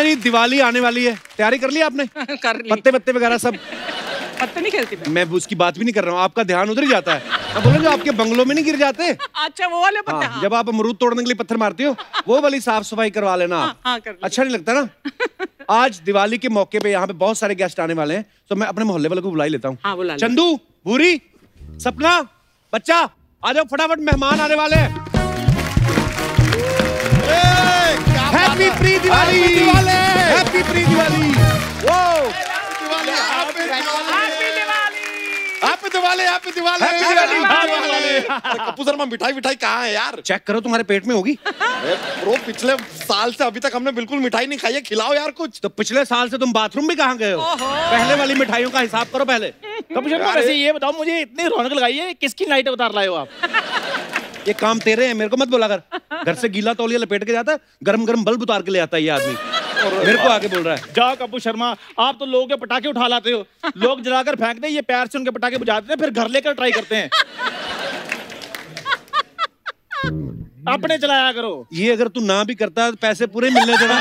अर्चना जी दिवाली आने वाली है। तैयारी कर ली आपने? कर ली। पत्ते पत्ते वगैरह सब? पत्ते नहीं खेलती मैं। मैं उसकी बात भी नहीं कर रहा हूँ आपका ध्यान उधर ही जाता है। मैं बोला जो आपके बंगलों में नहीं गिर जाते? अच्छा वो वाले पत्ते हाँ, हाँ, जब आप अमरूद तोड़ने के लिए पत्थर मारते हो वो वाली साफ़ सफ़ाई करवा लेना आप। हाँ, कर अच्छा नहीं लगता ना? आज दिवाली के मौके पे यहाँ पे बहुत सारे गेस्ट आने वाले हैं तो मैं अपने मोहल्ले वाले को बुला ही लेता हाँ, हूँ चंदू भूरी सपना बच्चा आ जाओ फटाफट मेहमान आने वाले हैं। Happy pre Diwali happy pre Diwali वो कपूर शर्मा मिठाई मिठाई कहाँ है यार? चेक करो तुम्हारे पेट में होगी। ब्रो पिछले साल से अभी तक हमने बिल्कुल मिठाई नहीं खाई है खिलाओ यार कुछ। तो पिछले साल से तुम बाथरूम में कहाँ गए हो? पहले वाली मिठाइयों का हिसाब करो पहले। कपूर शर्मा वैसे ये बताओ मुझे इतनी रौनक लगाई है किसकी नाइट उतार लाए हो आप? ये काम तेरे हैं मेरे को मत बोला कर। घर से गीला तौलिया लपेट के जाता है गरम गरम बल्ब उतार के ले आता है ये आदमी। मेरे को आगे बोल रहा है। जाओ कपूर शर्मा आप तो लोगों के पटाखे उठा लाते हो। लोग जलाकर फेंकते हैं ये प्यार से उनके पटाखे बुझाते हैं फिर घर लेकर ट्राई करते हैं। अपने चलाया करो। ये अगर तू ना भी करता तो पैसे पूरे मिलने देना।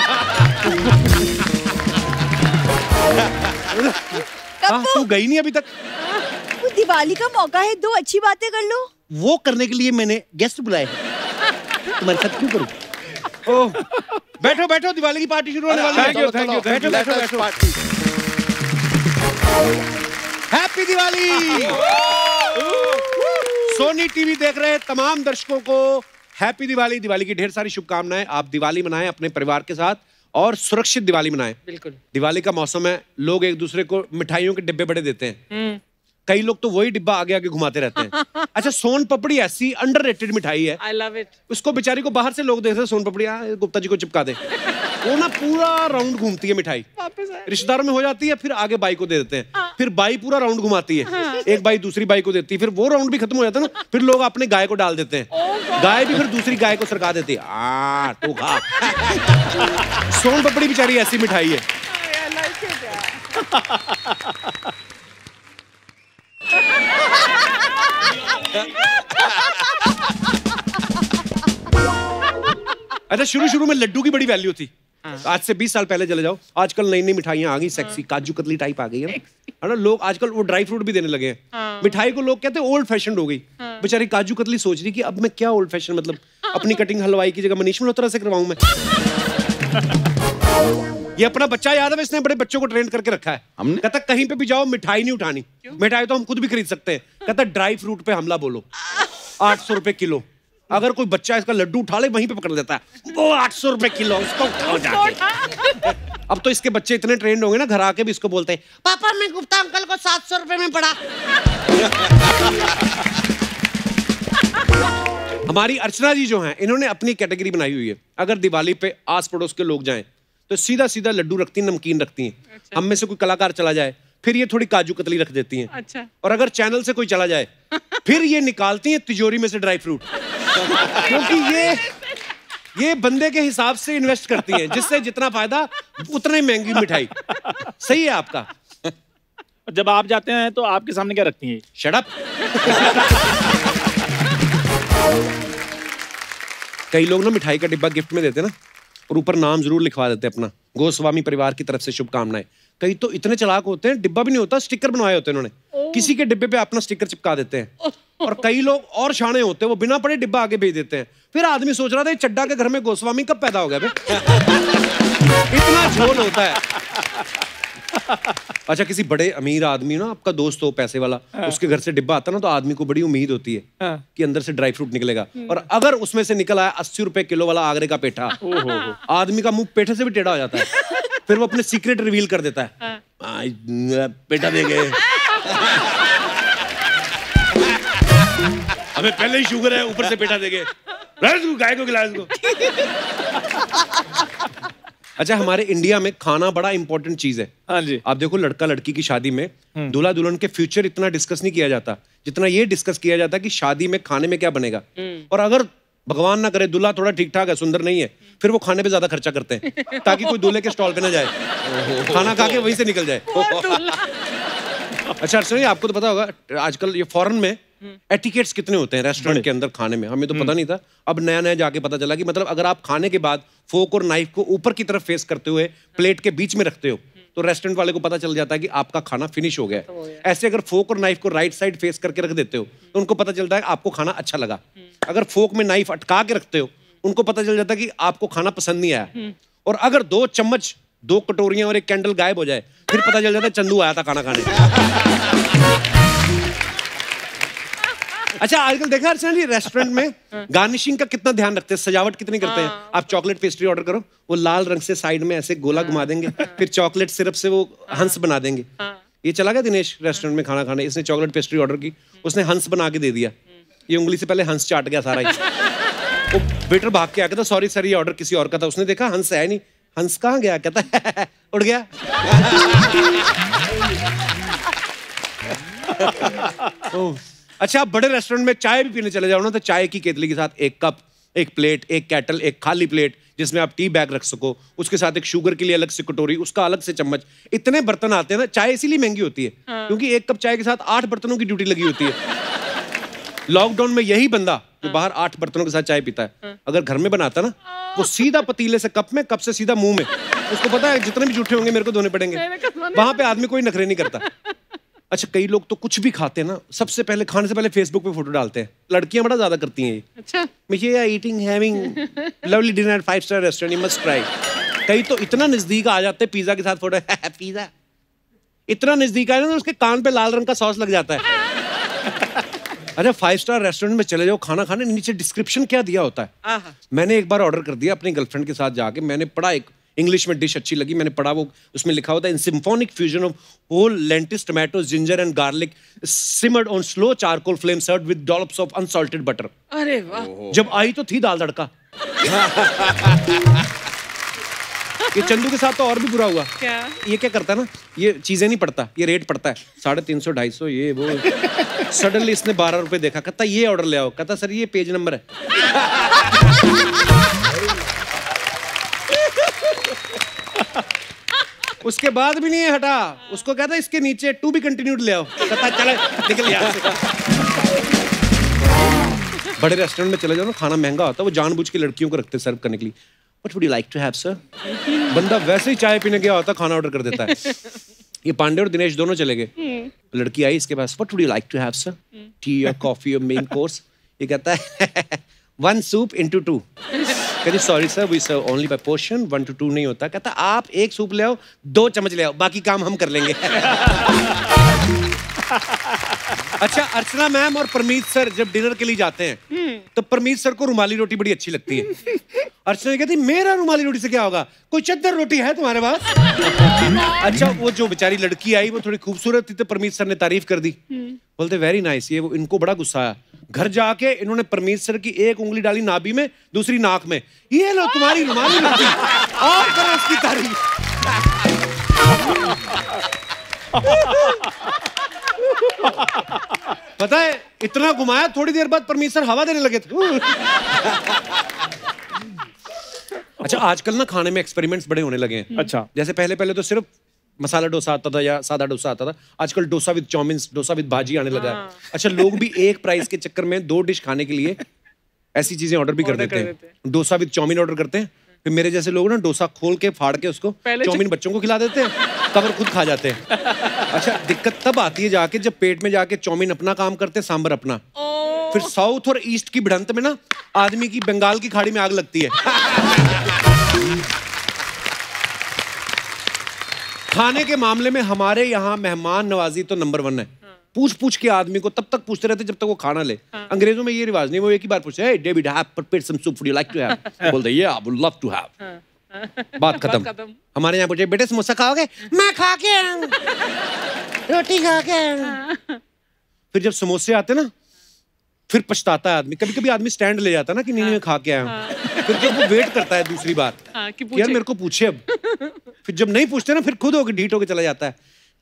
हाँ, तू गई नहीं अभी तक। दिवाली का मौका है दो अच्छी बातें कर लो। वो करने के लिए मैंने गेस्ट बुलाए हैं। तुम्हारे साथ क्यों करूँ? ओह बैठो बैठो दिवाली की पार्टी शुरू होने वाली है. बैठो बैठो बैठो। हैप्पी दिवाली! सोनी टीवी देख रहे तमाम दर्शकों को। हैप्पी दिवाली दिवाली की ढेर सारी शुभकामनाएँ। आप दिवाली मनाएँ अपने परिवार के साथ और सुरक्षित दिवाली मनाएँ। बिल्कुल। दिवाली का मौसम है लोग एक दूसरे को मिठाइयों के डिब्बे बड़े देते हैं। कई लोग तो वही डिब्बा आगे आगे घुमाते रहते हैं। अच्छा सोन पपड़ी ऐसी अंडररेटेड मिठाई है। आई लव इट उसको बेचारी को बाहर से लोग देखते हैं सोन पपड़ी हाँ, गुप्ता जी को चिपका दे। वो ना पूरा राउंड घूमती है मिठाई। रिश्तेदारों में हो जाती है फिर आगे बाई को दे देते हैं। फिर बाई पूरा राउंड घुमाती है। एक बाई दूसरी बाई को देती है। फिर वो राउंड भी खत्म हो जाता है ना फिर लोग अपने गाय को डाल देते हैं। गाय भी फिर दूसरी गाय को सरका देती है। आ तो खा। सोन पपड़ी बेचारी ऐसी मिठाई है आई लाइक इट यार अच्छा शुरू शुरू में लड्डू की बड़ी वैल्यू थी। आज से 20 साल पहले चले जाओ। आजकल नई नई मिठाइयाँ आ गई सेक्सी काजू कतली टाइप आ गई है ना? है ना लोग आजकल वो ड्राई फ्रूट भी देने लगे हैं। मिठाई को लोग कहते हैं ओल्ड फ़ैशन हो गई। बेचारी काजू कतली सोच रही कि अब मैं क्या ओल्ड फ़ैशन मतलब अपनी कटिंग हलवाई की जगह मनीष मल्होत्रा से करवाऊं मैं। ये अपना बच्चा याद है इसने बड़े बच्चों को ट्रेन करके रखा है। हमने? कहता कहीं पे भी जाओ मिठाई नहीं उठानी। मिठाई तो हम खुद भी खरीद सकते हैं। कहता ड्राई फ्रूट पे हमला बोलो। आठ सौ रुपए किलो। अगर कोई बच्चा इसका लड्डू उठा ले वहीं पे पकड़ लेता है। वो आठ सौ रुपए किलो उसको उठाओ जाके। अब तो इसके बच्चे इतने ट्रेंड होंगे ना घर आके भी इसको बोलते हैं पापा मैं गुप्ता अंकल को सात सौ रुपए में पड़ा हमारी अर्चना जी जो हैं इन्होंने अपनी कैटेगरी बनाई हुई है। अगर दिवाली पे आस पड़ोस के लोग जाएँ तो सीधा सीधा लड्डू रखती हैं नमकीन रखती हैं। अच्छा। हम में से कोई कलाकार चला जाए फिर ये थोड़ी काजू कतली रख देती हैं। अच्छा। और अगर चैनल से कोई चला जाए फिर ये निकालती हैं तिजोरी में से ड्राई फ्रूट। क्योंकि ये ये बंदे के हिसाब से इन्वेस्ट करती हैं जिससे जितना फ़ायदा उतना महँगी मिठाई। सही है आपका? जब आप जाते हैं तो आपके सामने क्या रखती हैं? शडप कई लोग ना मिठाई का डिब्बा गिफ्ट में देते ना। और ऊपर नाम ज़रूर लिखवा देते हैं अपना। गोस्वामी परिवार की तरफ़ से शुभकामनाएँ। कई तो इतने चलाक होते हैं डिब्बा भी नहीं होता स्टिकर बनवाए होते हैं उन्होंने किसी के डिब्बे पे अपना स्टिकर चिपका देते हैं। और कई लोग और शाणे होते हैं वो बिना पड़े डिब्बा आगे भेज देते हैं। फिर आदमी सोच रहा था ये चड्डा के घर में गोस्वामी कब पैदा हो गया इतना झोल होता है। अच्छा किसी बड़े अमीर आदमी ना आपका दोस्त हो पैसे वाला उसके घर से डिब्बा आता ना तो आदमी को बड़ी उम्मीद होती है हाँ। कि अंदर से ड्राई फ्रूट निकलेगा। और अगर उसमें से निकल आया अस्सी रुपए किलो वाला आगरे का पेठा आदमी का मुँह पेठे से भी टेढ़ा हो जाता है। फिर वो अपने सीक्रेट रिवील कर देता है। पेठा दे गए। हमें पहले ही शुगर है ऊपर से पेठा दे गए। गाय को गिलास को अच्छा हमारे इंडिया में खाना बड़ा इंपॉर्टेंट चीज़ है। हाँ जी। आप देखो लड़का लड़की की शादी में दूल्हा दुल्हन के फ्यूचर इतना डिस्कस नहीं किया जाता जितना ये डिस्कस किया जाता कि शादी में खाने में क्या बनेगा। और अगर भगवान ना करे दूल्हा थोड़ा ठीक ठाक है सुंदर नहीं है फिर वो खाने पे ज़्यादा खर्चा करते हैं ताकि कोई दूल्हे के स्टॉल पे ना जाए। खाना खा के वहीं से निकल जाए। अच्छा अर्चना आपको तो पता होगा आजकल ये फॉरेन में एटिकेट्स कितने होते हैं रेस्टोरेंट के अंदर खाने में? हमें तो पता नहीं था। अब नया नया जाके पता चला कि मतलब अगर आप खाने के बाद फोक और नाइफ को ऊपर की तरफ़ फेस करते हुए प्लेट के बीच में रखते हो तो रेस्टोरेंट वाले को पता चल जाता है कि आपका खाना फिनिश हो गया है। ऐसे अगर फोक और नाइफ को राइट साइड फेस करके रख देते हो तो उनको पता चलता है आपको खाना अच्छा लगा। अगर फोक में नाइफ अटका के रखते हो उनको पता चल जाता है कि आपको खाना पसंद नहीं आया। और अगर दो चम्मच दो कटोरियाँ और एक कैंडल गायब हो जाए फिर पता चल जाता है चंदू आया था खाना खाने। अच्छा आजकल देखा अर्चना जी रेस्टोरेंट में गार्निशिंग का कितना ध्यान रखते हैं? सजावट कितनी करते हैं? आप चॉकलेट पेस्ट्री ऑर्डर करो वो लाल रंग से साइड में ऐसे गोला घुमा देंगे फिर चॉकलेट सिरप से वो हंस बना देंगे। ये चला गया दिनेश रेस्टोरेंट में खाना खाने? इसने चॉकलेट पेस्ट्री ऑर्डर की उसने हंस बना के दे दिया। ये उंगली से पहले हंस चाट गया सारा ही। वो वेटर भाग के आ कहता सॉरी सर ये ऑर्डर किसी और का था। उसने देखा हंस है नहीं। हंस कहाँ गया? कहता उड़ गया। अच्छा आप बड़े रेस्टोरेंट में चाय भी पीने चले जाओ ना तो चाय की केतली के साथ एक कप एक प्लेट एक कैटल एक खाली प्लेट जिसमें आप टी बैग रख सको। उसके साथ एक शुगर के लिए अलग से कटोरी उसका अलग से चम्मच। इतने बर्तन आते हैं ना चाय इसीलिए महँगी होती है हाँ। क्योंकि एक कप चाय के साथ आठ बर्तनों की ड्यूटी लगी होती है। लॉकडाउन में यही बंदा जो बाहर आठ बर्तनों के साथ चाय पीता है हाँ। अगर घर में बनाता ना वो सीधा पतीले से कप में कप से सीधा मुँह में। उसको पता है जितने भी जूठे होंगे मेरे को धोने पड़ेंगे। वहाँ पे आदमी कोई नखरे नहीं करता। अच्छा कई लोग तो कुछ भी खाते हैं ना सबसे पहले खाने से पहले फेसबुक पे फ़ोटो डालते हैं। लड़कियाँ बड़ा ज़्यादा करती हैं ये। अच्छा। मुझे या eating having lovely dinner at five star restaurant you must try कई तो इतना नज़दीक आ जाते हैं पिज्जा के साथ फ़ोटो पिज्जा इतना नज़दीक आया ना उसके कान पे लाल रंग का सॉस लग जाता है। अरे फाइव स्टार रेस्टोरेंट में चले जाओ खाना खाने नीचे डिस्क्रिप्शन क्या दिया होता है? मैंने एक बार ऑर्डर कर दिया अपनी गर्लफ्रेंड के साथ जाके मैंने पढ़ा एक इंग्लिश में डिश अच्छी लगी मैंने पढ़ा वो उसमें लिखा होता है in symphonic fusion of whole lentils tomato ginger and garlic simmered on slow charcoal flame serve with dollops of unsalted butter अरे वाह। जब आई तो थी दाल तड़का। ये चंदू के साथ तो और भी बुरा हुआ। क्या? ये क्या करता है ना? ये चीज़ें नहीं पड़ता ये रेट पड़ता है। साढ़े तीन सौ ढाई सौ ये वो। सडनली इसने बारह रुपए देखा। कहता ये ऑर्डर ले आओ। कहता सर ये पेज नंबर है। उसके बाद भी नहीं हटा। उसको कहता इसके नीचे टू भी कंटिन्यूड ले आओ। कहता चले, निकल यहाँ से। बड़े रेस्टोरेंट में चले जाओ ना, खाना महँगा होता है, वो जानबूझ के लड़कियों को रखते सर्व करने के लिए। What would you like to have sir बंदा वैसे ही चाय पीने गया होता, खाना ऑर्डर कर देता है। ये पांडे और दिनेश दोनों चले गए। लड़की आई इसके पास what would you like to have sir tea और कॉफ़ी और मेन कोर्स ये कहता है वन सूप इंटू टू कहते sorry sir we sir only by portion one to two नहीं होता. कहता, आप एक सूप ले आओ, दो चम्मच ले आओ, बाकी काम हम कर लेंगे. अच्छा अर्चना मैम और परमीत सर जब डिनर के लिए जाते हैं तो परमीत सर को रुमाली रोटी बड़ी अच्छी लगती है। अर्चना कहती मेरा रुमाली रोटी से क्या होगा? कोई चद्दर रोटी है तुम्हारे पास? अच्छा वो जो बेचारी लड़की आई वो थोड़ी खूबसूरत थी तो परमीत सर ने तारीफ़ कर दी। बोलते वेरी नाइस ये वो इनको बड़ा गुस्सा आया। घर जाके इन्होंने परमीत सर की एक उंगली डाली नाभि में दूसरी नाक में। ये लो तुम्हारी रुमाली रोटी। और करो उसकी तारीफ़। पता है इतना घुमाया थोड़ी देर बाद परमीत सर हवा देने लगे थे। अच्छा आजकल ना खाने में एक्सपेरिमेंट्स बड़े होने लगे हैं। अच्छा। जैसे पहले पहले तो सिर्फ़ मसाला डोसा आता था या सादा डोसा आता था आजकल dosa with chowmein dosa with भाजी आने लगा है। अच्छा लोग भी एक प्राइस के चक्कर में दो डिश खाने के लिए ऐसी चीज़ें ऑर्डर भी कर देते कर हैं। डोसा विद चाउमीन ऑर्डर करते हैं। फिर मेरे जैसे लोग ना डोसा खोल के फाड़ के उसको पहले चाउमीन बच्चों को खिला देते हैं कवर खुद खा जाते हैं। अच्छा दिक्कत तब आती है जाके जब पेट में जाके चाउमीन अपना काम करते हैं सांबर अपना। फिर साउथ और ईस्ट की भिड़ंत में ना आदमी की बंगाल की खाड़ी में आग लगती है। खाने के मामले में हमारे यहाँ मेहमान नवाजी तो नंबर वन है। पूछ पूछ के आदमी को तब तक पूछते रहते जब तक वो खाना ले। हाँ। अंग्रेज़ों में ये रिवाज नहीं वो एक ही बार पूछते डेविड हैव to बोलते ये I would love to have बात खत्म। हमारे यहाँ पूछे बेटे समोसा खाओगे? मैं खा के रोटी खा के फिर जब समोसे आते ना फिर पछताता है आदमी। कभी कभी आदमी स्टैंड ले जाता है ना कि नहीं मैं खा के आया हूँ। फिर जब वो वेट करता है दूसरी बार हाँ, यार मेरे को पूछे अब। फिर जब नहीं पूछते ना फिर खुद होकर ढीठ होकर चला जाता है।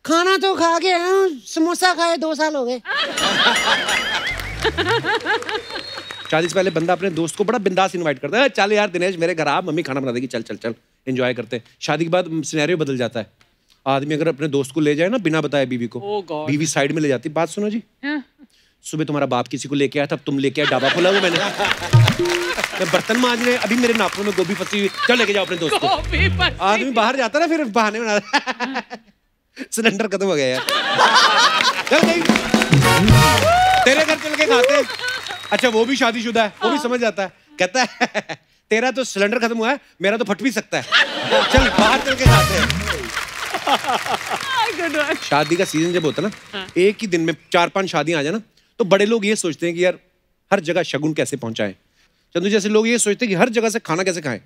खाना तो खा के आया हूँ, समोसा खाए दो साल हो गए। शादी से पहले बंदा अपने दोस्त को बड़ा बिंदास इनवाइट करता है। चल यार दिनेश मेरे घर आ मम्मी खाना बना देगी चल चल चल एंजॉय करते हैं। शादी के बाद सिनेरियो बदल जाता है। आदमी अगर अपने दोस्त को ले जाए ना बिना बताए बीवी को Oh बीवी साइड में ले जाती। बात सुनो जी। हाँ, सुबह तुम्हारा बाप किसी को लेके आया था अब तुम लेके आए डाबा खोला वो मैंने। मैं बर्तन मांजने अभी मेरे नाखूनों में गोभी फंसी हुई। चल लेके जाओ अपने दोस्त को। आदमी बाहर जाता ना फिर बहाने बना सिलेंडर खत्म हो गया यार। चल गई तेरे घर चल के खाते हैं। अच्छा वो भी शादीशुदा है वो भी समझ जाता है। कहता है तेरा तो सिलेंडर खत्म हुआ है मेरा तो फट भी सकता है। चल बाहर चल के खाते हैं। शादी का सीज़न जब होता है ना एक ही दिन में चार पाँच शादियाँ आ जाए ना तो बड़े लोग ये सोचते हैं कि यार हर जगह शगुन कैसे पहुंचाएँ? चंदू जैसे लोग ये सोचते हैं कि हर जगह से खाना कैसे खाएँ?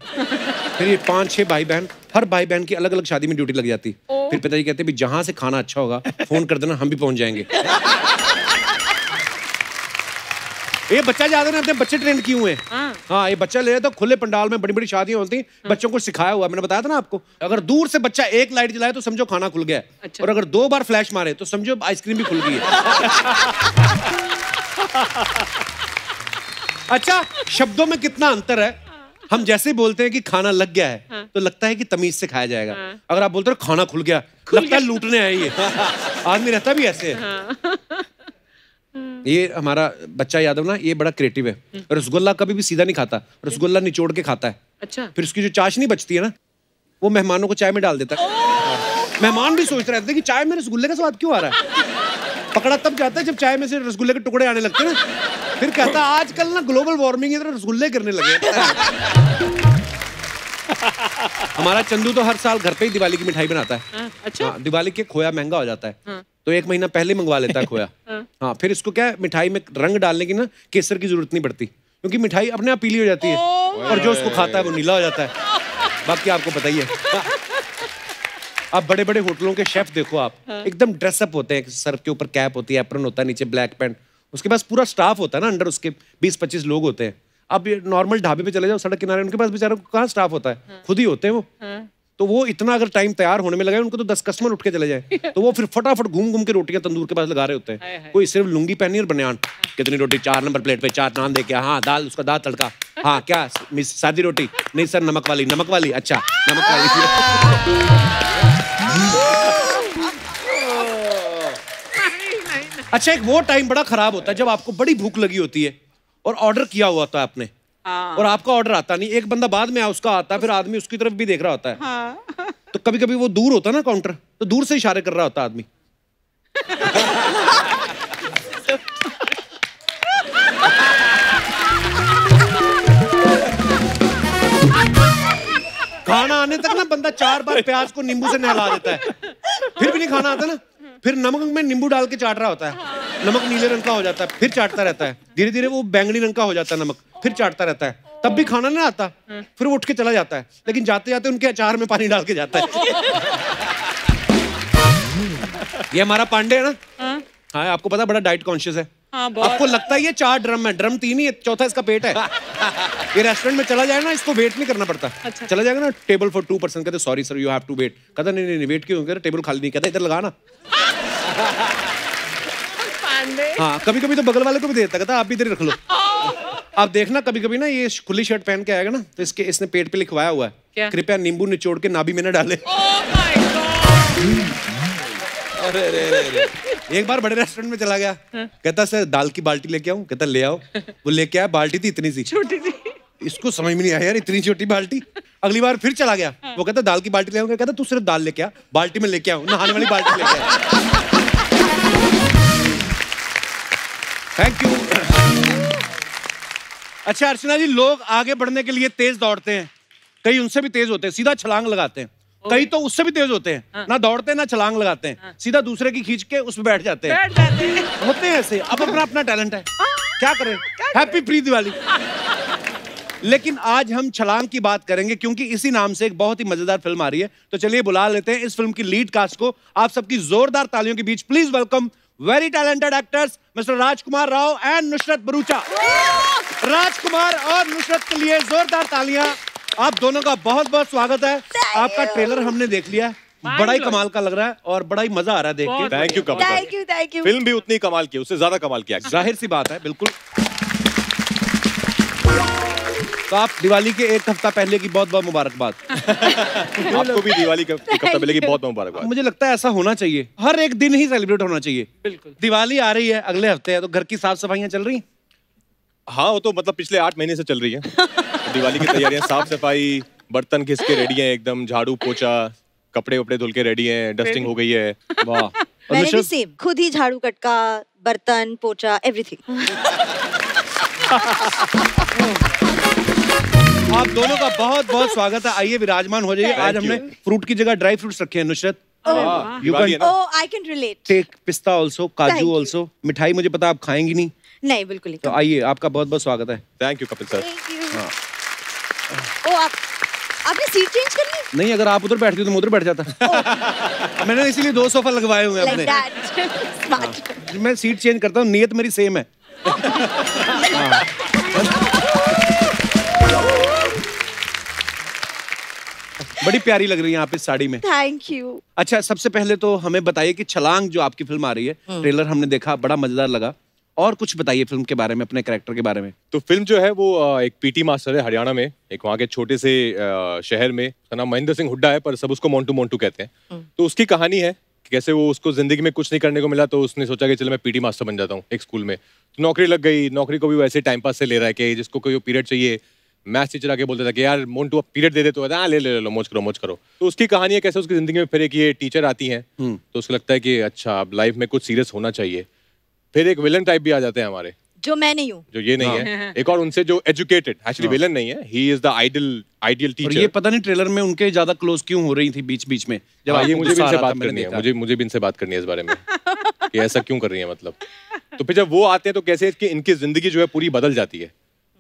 फिर ये पाँच छह भाई बहन हर भाई बहन की अलग अलग शादी में ड्यूटी लग जाती। फिर पिताजी कहते हैं भी जहाँ से खाना अच्छा होगा फ़ोन कर देना हम भी पहुँच जाएँगे। ये बच्चा ज़्यादा नहीं अपने बच्चे ट्रेंड किए हुए हैं। हाँ ये बच्चा ले तो खुले पंडाल में बड़ी बड़ी शादियाँ होती हैं बच्चों को सिखाया हुआ मैंने बताया था ना आपको। अगर दूर से बच्चा एक लाइट जलाए तो समझो खाना खुल गया है। अच्छा। और अगर दो बार फ्लैश मारे तो समझो आइसक्रीम भी खुल गई है। अच्छा शब्दों में कितना अंतर है? हम जैसे बोलते हैं कि खाना लग गया है तो लगता है कि तमीज से खाया जाएगा। अगर आप बोलते हो खाना खुल गया लगता है लूटने आए ये। आदमी रहता भी ऐसे है। ये हमारा बच्चा यादव ना ये बड़ा क्रिएटिव है। रसगुल्ला कभी भी सीधा नहीं खाता। रसगुल्ला निचोड़ के खाता है। अच्छा। फिर उसकी जो चाशनी बचती है ना वो मेहमानों को चाय में डाल देता है। मेहमान भी सोचते रहते हैं कि चाय में रसगुल्ले का स्वाद क्यों आ रहा है? पकड़ा तब जाता है जब चाय में से रसगुल्ले के टुकड़े आने लगते हैं ना। फिर कहता है आजकल ना ग्लोबल वार्मिंग इधर रसगुल्ले गिरने लगे हमारा चंदू तो हर साल घर पे ही दिवाली की मिठाई बनाता है। हाँ, अच्छा। हाँ दिवाली के खोया महँगा हो जाता है। तो एक महीना पहले मंगवा लेता है खोया। हाँ। फिर इसको क्या मिठाई में रंग डालने की ना केसर की ज़रूरत नहीं पड़ती क्योंकि मिठाई अपने आप पीली हो जाती है। और जो उसको खाता है वो नीला हो जाता है। बाकी आपको पता ही है। आप बड़े बड़े होटलों के शेफ देखो आप एकदम ड्रेसअप होते हैं सर के ऊपर कैप होती है एप्रन होता है नीचे ब्लैक पैंट उसके पास पूरा स्टाफ होता है ना अंडर उसके बीस पच्चीस लोग होते हैं। आप ये नॉर्मल ढाबे पे चले जाओ सड़क किनारे उनके पास बेचारों को कहाँ स्टाफ होता है? खुद ही होते हैं वो। तो वो इतना अगर टाइम तैयार होने में लगा उनको तो दस कस्टमर उठ के चले जाए। तो वो फिर फटाफट घूम घूम के रोटियाँ तंदूर के पास लगा रहे होते हैं। कोई सिर्फ़ लुंगी पहनी और बनियान। कितनी रोटी? चार नंबर प्लेट पे चार नान दे के हाँ दाल उसका दाल तड़का। हाँ क्या? मिस सादी रोटी? नहीं सर नमक वाली नमक वाली अच्छा नमक वाली। अच्छा एक वो टाइम बड़ा खराब होता है जब आपको बड़ी भूख लगी होती है और ऑर्डर किया हुआ होता है आपने। हाँ। और आपका ऑर्डर आता नहीं एक बंदा बाद में आया उसका आता है फिर आदमी उसकी तरफ़ भी देख रहा होता है। हाँ। तो कभी कभी वो दूर होता है ना काउंटर तो दूर से इशारे कर रहा होता आदमी। खाना आने तक ना बंदा चार बार प्याज को नींबू से नहला देता है। फिर भी नहीं खाना आता ना। फिर नमक में नींबू डाल के चाट रहा होता है। नमक नीले रंग का हो जाता है फिर चाटता रहता है। धीरे धीरे वो बैंगनी रंग का हो जाता है नमक फिर चाटता रहता है। तब भी खाना ना आता फिर वो उठ के चला जाता है। लेकिन जाते जाते उनके अचार में पानी डाल के जाता है। ये हमारा पांडे है ना? हाँ। हाँ आपको पता बड़ा डाइट कॉन्शियस है। हाँ आपको लगता है ये चार ड्रम है ड्रम तीन ही है चौथा इसका पेट है। ये रेस्टोरेंट में चला जाए ना इसको वेट नहीं करना पड़ता। अच्छा। चला जाएगा ना टेबल फॉर टू पर्सन कहते sorry sir you have to wait कहता नहीं नहीं वेट क्यों? टेबल खाली नहीं कहता इधर लगा ना। हाँ कभी कभी तो बगल वाले को भी दे देता कहता आप भी इधर रख लो। आप देखना कभी कभी ना ये खुली शर्ट पहन के आएगा ना तो इसके इसने पेट पे लिखवाया हुआ है कृपया नींबू निचोड़ के नाभी में न डाले। Oh my God. एक बार बड़े रेस्टोरेंट में चला गया कहता सर दाल की बाल्टी लेके आऊँ? कहता ले आओ। वो लेके आया बाल्टी थी इतनी सी। छोटी सी। इसको समझ में नहीं आया यार इतनी छोटी बाल्टी। अगली बार फिर चला गया। वो कहता दाल की बाल्टी ले आऊँगा। कहता तू सिर्फ़ दाल लेके आ बाल्टी में लेके आऊँ नहाने वाली बाल्टी लेके आ। थैंक यू अच्छा अर्चना जी लोग आगे बढ़ने के लिए तेज दौड़ते हैं। कई उनसे भी तेज होते हैं सीधा छलांग लगाते हैं। कई तो उससे भी तेज होते हैं हाँ। ना दौड़ते हैं ना छलांग लगाते हैं। हाँ। सीधा दूसरे की खींच के उस पर बैठ जाते हैं। बैठ जाते हैं। होते हैं ऐसे अब अपना अपना टैलेंट है। क्या करें? Happy pre Diwali. लेकिन आज हम छलांग की बात करेंगे क्योंकि इसी नाम से एक बहुत ही मज़ेदार फ़िल्म आ रही है। तो चलिए बुला लेते हैं इस फ़िल्म की लीड कास्ट को। आप सबकी जोरदार तालियों के बीच please welcome very talented actors mister Rajkummar Rao and Nusrat Bharucha Rajkummar और नुसरत के लिए जोरदार तालियाँ। आप दोनों का बहुत बहुत स्वागत है। आपका ट्रेलर हमने देख लिया। है बड़ा ही कमाल का लग रहा है और बड़ा ही मज़ा आ रहा है देख के। थैंक यू कमाल. Thank you thank you film भी उतनी कमाल की उससे ज़्यादा कमाल किया ज़ाहिर सी बात है बिल्कुल। तो आप दिवाली के एक हफ़्ता पहले की बहुत बहुत मुबारकबाद। आपको भी दिवाली का एक हफ़्ता पहले की बहुत बहुत मुबारकबाद। मुझे लगता है ऐसा होना चाहिए। हर एक दिन ही सेलिब्रेट होना चाहिए। बिल्कुल। दिवाली आ रही है अगले हफ़्ते है तो घर की साफ़ सफाइयाँ चल रही हैं? हाँ वो तो मतलब पिछले आठ महीने से चल रही है। दिवाली की तैयारियाँ साफ़ सफ़ाई बर्तन घिस के रेडी हैं एकदम झाड़ू पोछा कपड़े वपड़े धुल के रेडी हैं डस्टिंग हो गई है। वाह। मैंने भी सेम खुद ही झाड़ू कटका बर्तन पोछा एवरीथिंग आप दोनों का बहुत बहुत स्वागत है। आइए विराजमान हो जाइए। आज हमने फ्रूट की जगह ड्राई फ्रूट्स रखे हैं Nusrat. Oh, you can oh I can relate take पिस्ता आल्सो काजू. आल्सो मिठाई मुझे पता आप खाएँगी नहीं। नहीं बिल्कुल तो आइए आपका बहुत बहुत स्वागत है। Thank you Kapil sir. ओ आप आपने सीट चेंज कर ली नहीं अगर आप उधर बैठती तो मैं उधर बैठ जाता। मैंने इसीलिए दो सोफा लगवाए हुए हैं अपने। मैं सीट चेंज करता हूँ नियत मेरी सेम है। बड़ी प्यारी लग रही है आप इस साड़ी में। थैंक यू अच्छा सबसे पहले तो हमें बताइए कि छलांग जो आपकी फ़िल्म आ रही है ट्रेलर हमने देखा बड़ा मज़ेदार लगा। और कुछ बताइए फ़िल्म के बारे में अपने कैरेक्टर के बारे में। तो फ़िल्म जो है वो एक पीटी मास्टर है हरियाणा में एक वहाँ के छोटे से शहर में उसका नाम महेंद्र सिंह हुड्डा है पर सब उसको मोन्टू मोन्टू कहते हैं। तो उसकी कहानी है कि कैसे वो उसको ज़िंदगी में कुछ नहीं करने को मिला तो उसने सोचा कि चलो मैं पीटी मास्टर बन जाता हूँ एक स्कूल में। तो नौकरी लग गई नौकरी को भी वैसे टाइम पास से ले रहा है कि जिसको कोई पीरियड चाहिए मैथ्स टीचर आके बोलता था कि यार मोन्टू आप पीरियड दे दे तो हाँ ले ले ले लो मौज करो मौज करो। तो उसकी कहानी है कैसे उसकी ज़िंदगी में फिर एक ये टीचर आती हैं तो उसको लगता है कि अच्छा अब लाइफ में कुछ सीरियस होना चाहिए। फिर एक विलन टाइप भी आ जाते हैं हमारे। जो मैं नहीं हूँ। जो ये नहीं है। एक और उनसे जो एजुकेटेड एक्चुअली विलन नहीं है he is the ideal ideal और ये पता नहीं ट्रेलर में उनके ज़्यादा क्लोज क्यों हो रही थी बीच बीच में। जब हाँ, ये मुझे भी इनसे बात करनी है मुझे मुझे भी इनसे बात करनी है इस बारे में। कि ऐसा क्यों कर रही है मतलब? तो फिर जब वो आते हैं तो कैसे कि इनकी ज़िंदगी जो है पूरी बदल जाती है।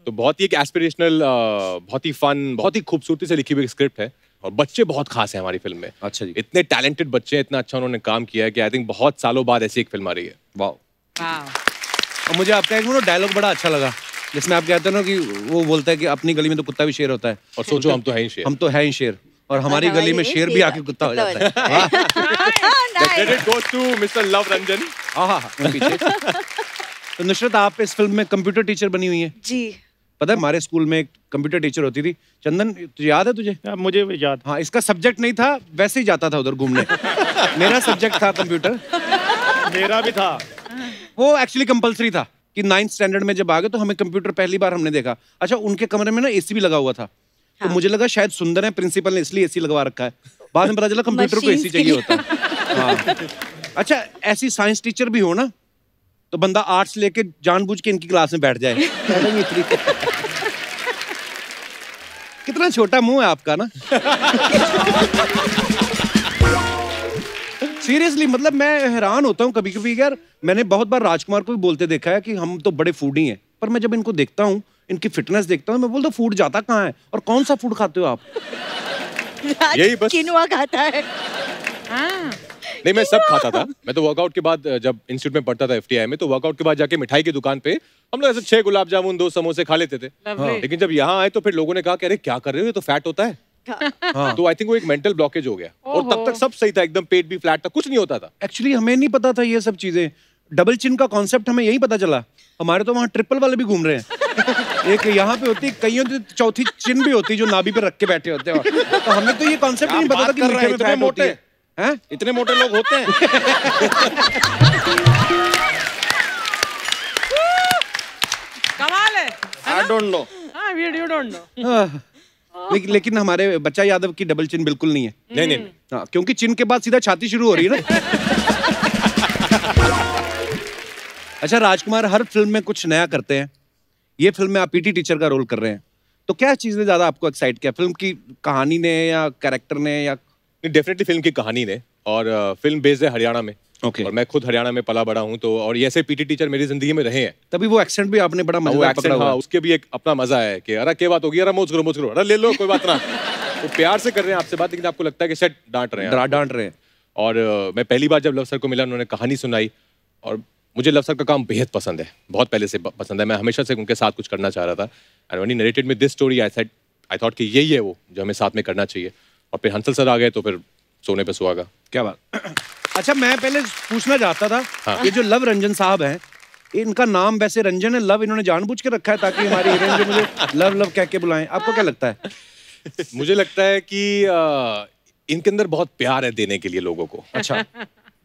तो बहुत ही एक एस्पिरेशनल बहुत ही फन बहुत ही खूबसूरती से लिखी हुई स्क्रिप्ट है और बच्चे बहुत खास हैं हमारी फ़िल्म में। अच्छा जी। इतने टैलेंटेड बच्चे हैं इतना अच्छा उन्होंने काम किया है कि आई थिंक बहुत सालों बाद ऐसी एक फ़िल्म आ रही है। वाह और मुझे आपका एक डायलॉग बड़ा अच्छा लगा जिसमें आप कहते हो ना कि वो बोलता है कि अपनी गली में तो कुत्ता भी शेर होता है। और सोचो हम तो है ही शेर। हम तो हैं ही शेर। और हमारी हमारी गली में शेर भी आके कुत्ता हो जाता है Ranjan. हाँ हाँ हाँ, तो नुसरत आप इस फ़िल्म में कंप्यूटर टीचर बनी हुई है। जी। पता है हमारे स्कूल में एक कंप्यूटर टीचर होती थी। चंदन तुझे याद है तुझे? अब मुझे याद। हाँ इसका सब्जेक्ट नहीं था वैसे ही जाता था उधर घूमने। मेरा सब्जेक्ट था कंप्यूटर मेरा भी था। वो एक्चुअली कंपलसरी था कि नाइन्थ स्टैंडर्ड में जब आ गए तो हमें कंप्यूटर पहली बार हमने देखा। अच्छा उनके कमरे में ना एसी भी लगा हुआ था। तो मुझे लगा शायद सुंदर है प्रिंसिपल ने इसलिए एसी लगवा रखा है। बाद में पता चला कंप्यूटर को एसी चाहिए होता। है हाँ। अच्छा ऐसी साइंस टीचर भी हो ना तो बंदा आर्ट्स लेके जानबूझ के इनकी क्लास में बैठ जाए। कितना छोटा मुँह है आपका ना? सीरियसली मतलब मैं हैरान होता हूँ कभी कभी यार मैंने बहुत बार राजकुमार को भी बोलते देखा है कि हम तो बड़े फूडी हैं पर मैं जब इनको देखता हूँ इनकी फिटनेस देखता हूँ मैं बोलता हूँ फ़ूड जाता कहाँ है? और कौन सा फ़ूड खाते हो आप? यही बस- किनुआ खाता है। नहीं मैं सब खाता था। मैं तो वर्कआउट के बाद जब इंस्टीट्यूट में पढ़ता था एफटीआई में तो वर्कआउट के बाद जाके मिठाई की दुकान पे हम लोग ऐसे छह गुलाब जामुन दो समोसे खा लेते थे। लेकिन जब यहाँ आए तो फिर लोगों ने कहा कि अरे क्या कर रहे हो? ये तो फैट होता है। हाँ। तो आई थिंक वो एक मेंटल ब्लॉकेज हो गया। और तब तक सब सही था एकदम पेट भी फ्लैट था कुछ नहीं होता था। एक्चुअली हमें नहीं पता था ये सब चीज़ें। डबल चिन का कॉन्सेप्ट हमें यही पता चला। हमारे तो वहाँ ट्रिपल वाले भी घूम रहे हैं। एक यहाँ पे होती कईयों की चौथी चिन भी होती जो नाभि पे रख के बैठे होते हैं। तो हमें तो ये कॉन्सेप्ट नहीं पता था कि मीठे में फैट होती है। मोटे? हैं? इतने मोटे लोग होते हैं। कमाल है आई डोंट नो? हाँ वीडियो डोंट नो लेकिन लेकिन हमारे बच्चा यादव की डबल चिन बिल्कुल नहीं है। नहीं नहीं। हाँ क्योंकि चिन के बाद सीधा छाती शुरू हो रही है ना। अच्छा राजकुमार हर फ़िल्म में कुछ नया करते हैं। ये फ़िल्म में आप पीटी टीचर का रोल कर रहे हैं। तो क्या चीज़ ने ज़्यादा आपको एक्साइट किया? फ़िल्म की कहानी ने या कैरेक्टर ने या डेफिनेटली फ़िल्म की कहानी ने और फ़िल्म बेस्ड है हरियाणा में। Okay. और मैं खुद हरियाणा में पला बड़ा हूँ तो और ये ऐसे पीटी टीचर मेरी ज़िंदगी में रहे हैं। तभी वो एक्सेंट भी आपने बड़ा हाँ, एक्सेंट हुआ हाँ उसके भी एक अपना मज़ा है कि अरे क्या बात होगी? अरे मोज करो मोज करो। अरे ले लो कोई बात ना। वो प्यार से कर रहे हैं आपसे बात लेकिन आपको लगता है कि सेट डांट रहे हैं। डांट रहे हैं। और मैं पहली बार जब लव सर को मिला उन्होंने कहानी सुनाई और मुझे लव सर का काम बेहद पसंद है। बहुत पहले से पसंद है। मैं हमेशा से उनके साथ कुछ करना चाह रहा था। And when narrated me this story I said I thought कि यही है वो जो हमें साथ में करना चाहिए। और फिर हंसल सर आ गए तो फिर सोने पे सुहागा। क्या बात। अच्छा मैं पहले पूछना चाहता था हाँ। ये जो लव रंजन साहब हैं इनका नाम वैसे रंजन है लव इन्होंने जानबूझ के रखा है ताकि हमारी हीरोइन जो मुझे लव लव कह के बुलाएँ। आपको क्या लगता है? मुझे लगता है कि अ, इनके अंदर बहुत प्यार है देने के लिए लोगों को। अच्छा।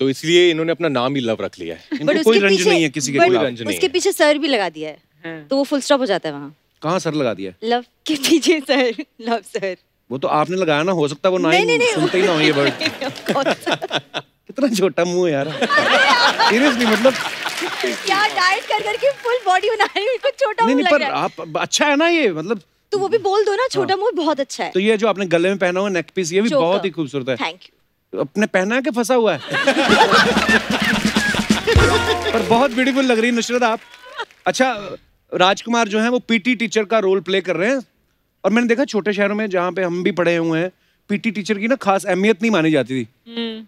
तो इसलिए इन्होंने अपना नाम ही लव रख लिया है। इनको कोई रंज नहीं है किसी के खिलाफ। रंज नहीं उसके पीछे सर भी लगा दिया है। तो वो फुल स्टॉप हो जाता है वहाँ। कहाँ सर लगा दिया? लव के पीछे सर लव सर। वो तो आपने लगाया ना हो सकता है वो ना नहीं, ही नहीं, नहीं। सुनते ही ना हो ये वर्ड कितना छोटा मुँह यार। सीरियसली मतलब क्या डाइट कर करके फुल बॉडी बना रही हूँ कुछ छोटा मुँह लग पर रहा है। आप अच्छा है ना ये मतलब तो वो भी बोल दो ना छोटा मुँह बहुत अच्छा है। तो ये जो आपने गले में पहना हुआ नेक पीस ये भी बहुत ही खूबसूरत है। थैंक यू अपने पहना है कि फंसा हुआ है। पर बहुत ब्यूटीफुल लग रही है नुसरत आप। अच्छा राजकुमार जो है वो पीटी टीचर का रोल प्ले कर रहे हैं। और मैंने देखा छोटे शहरों में जहाँ पे हम भी पढ़े हुए हैं पीटी टीचर की ना खास अहमियत नहीं मानी जाती थी।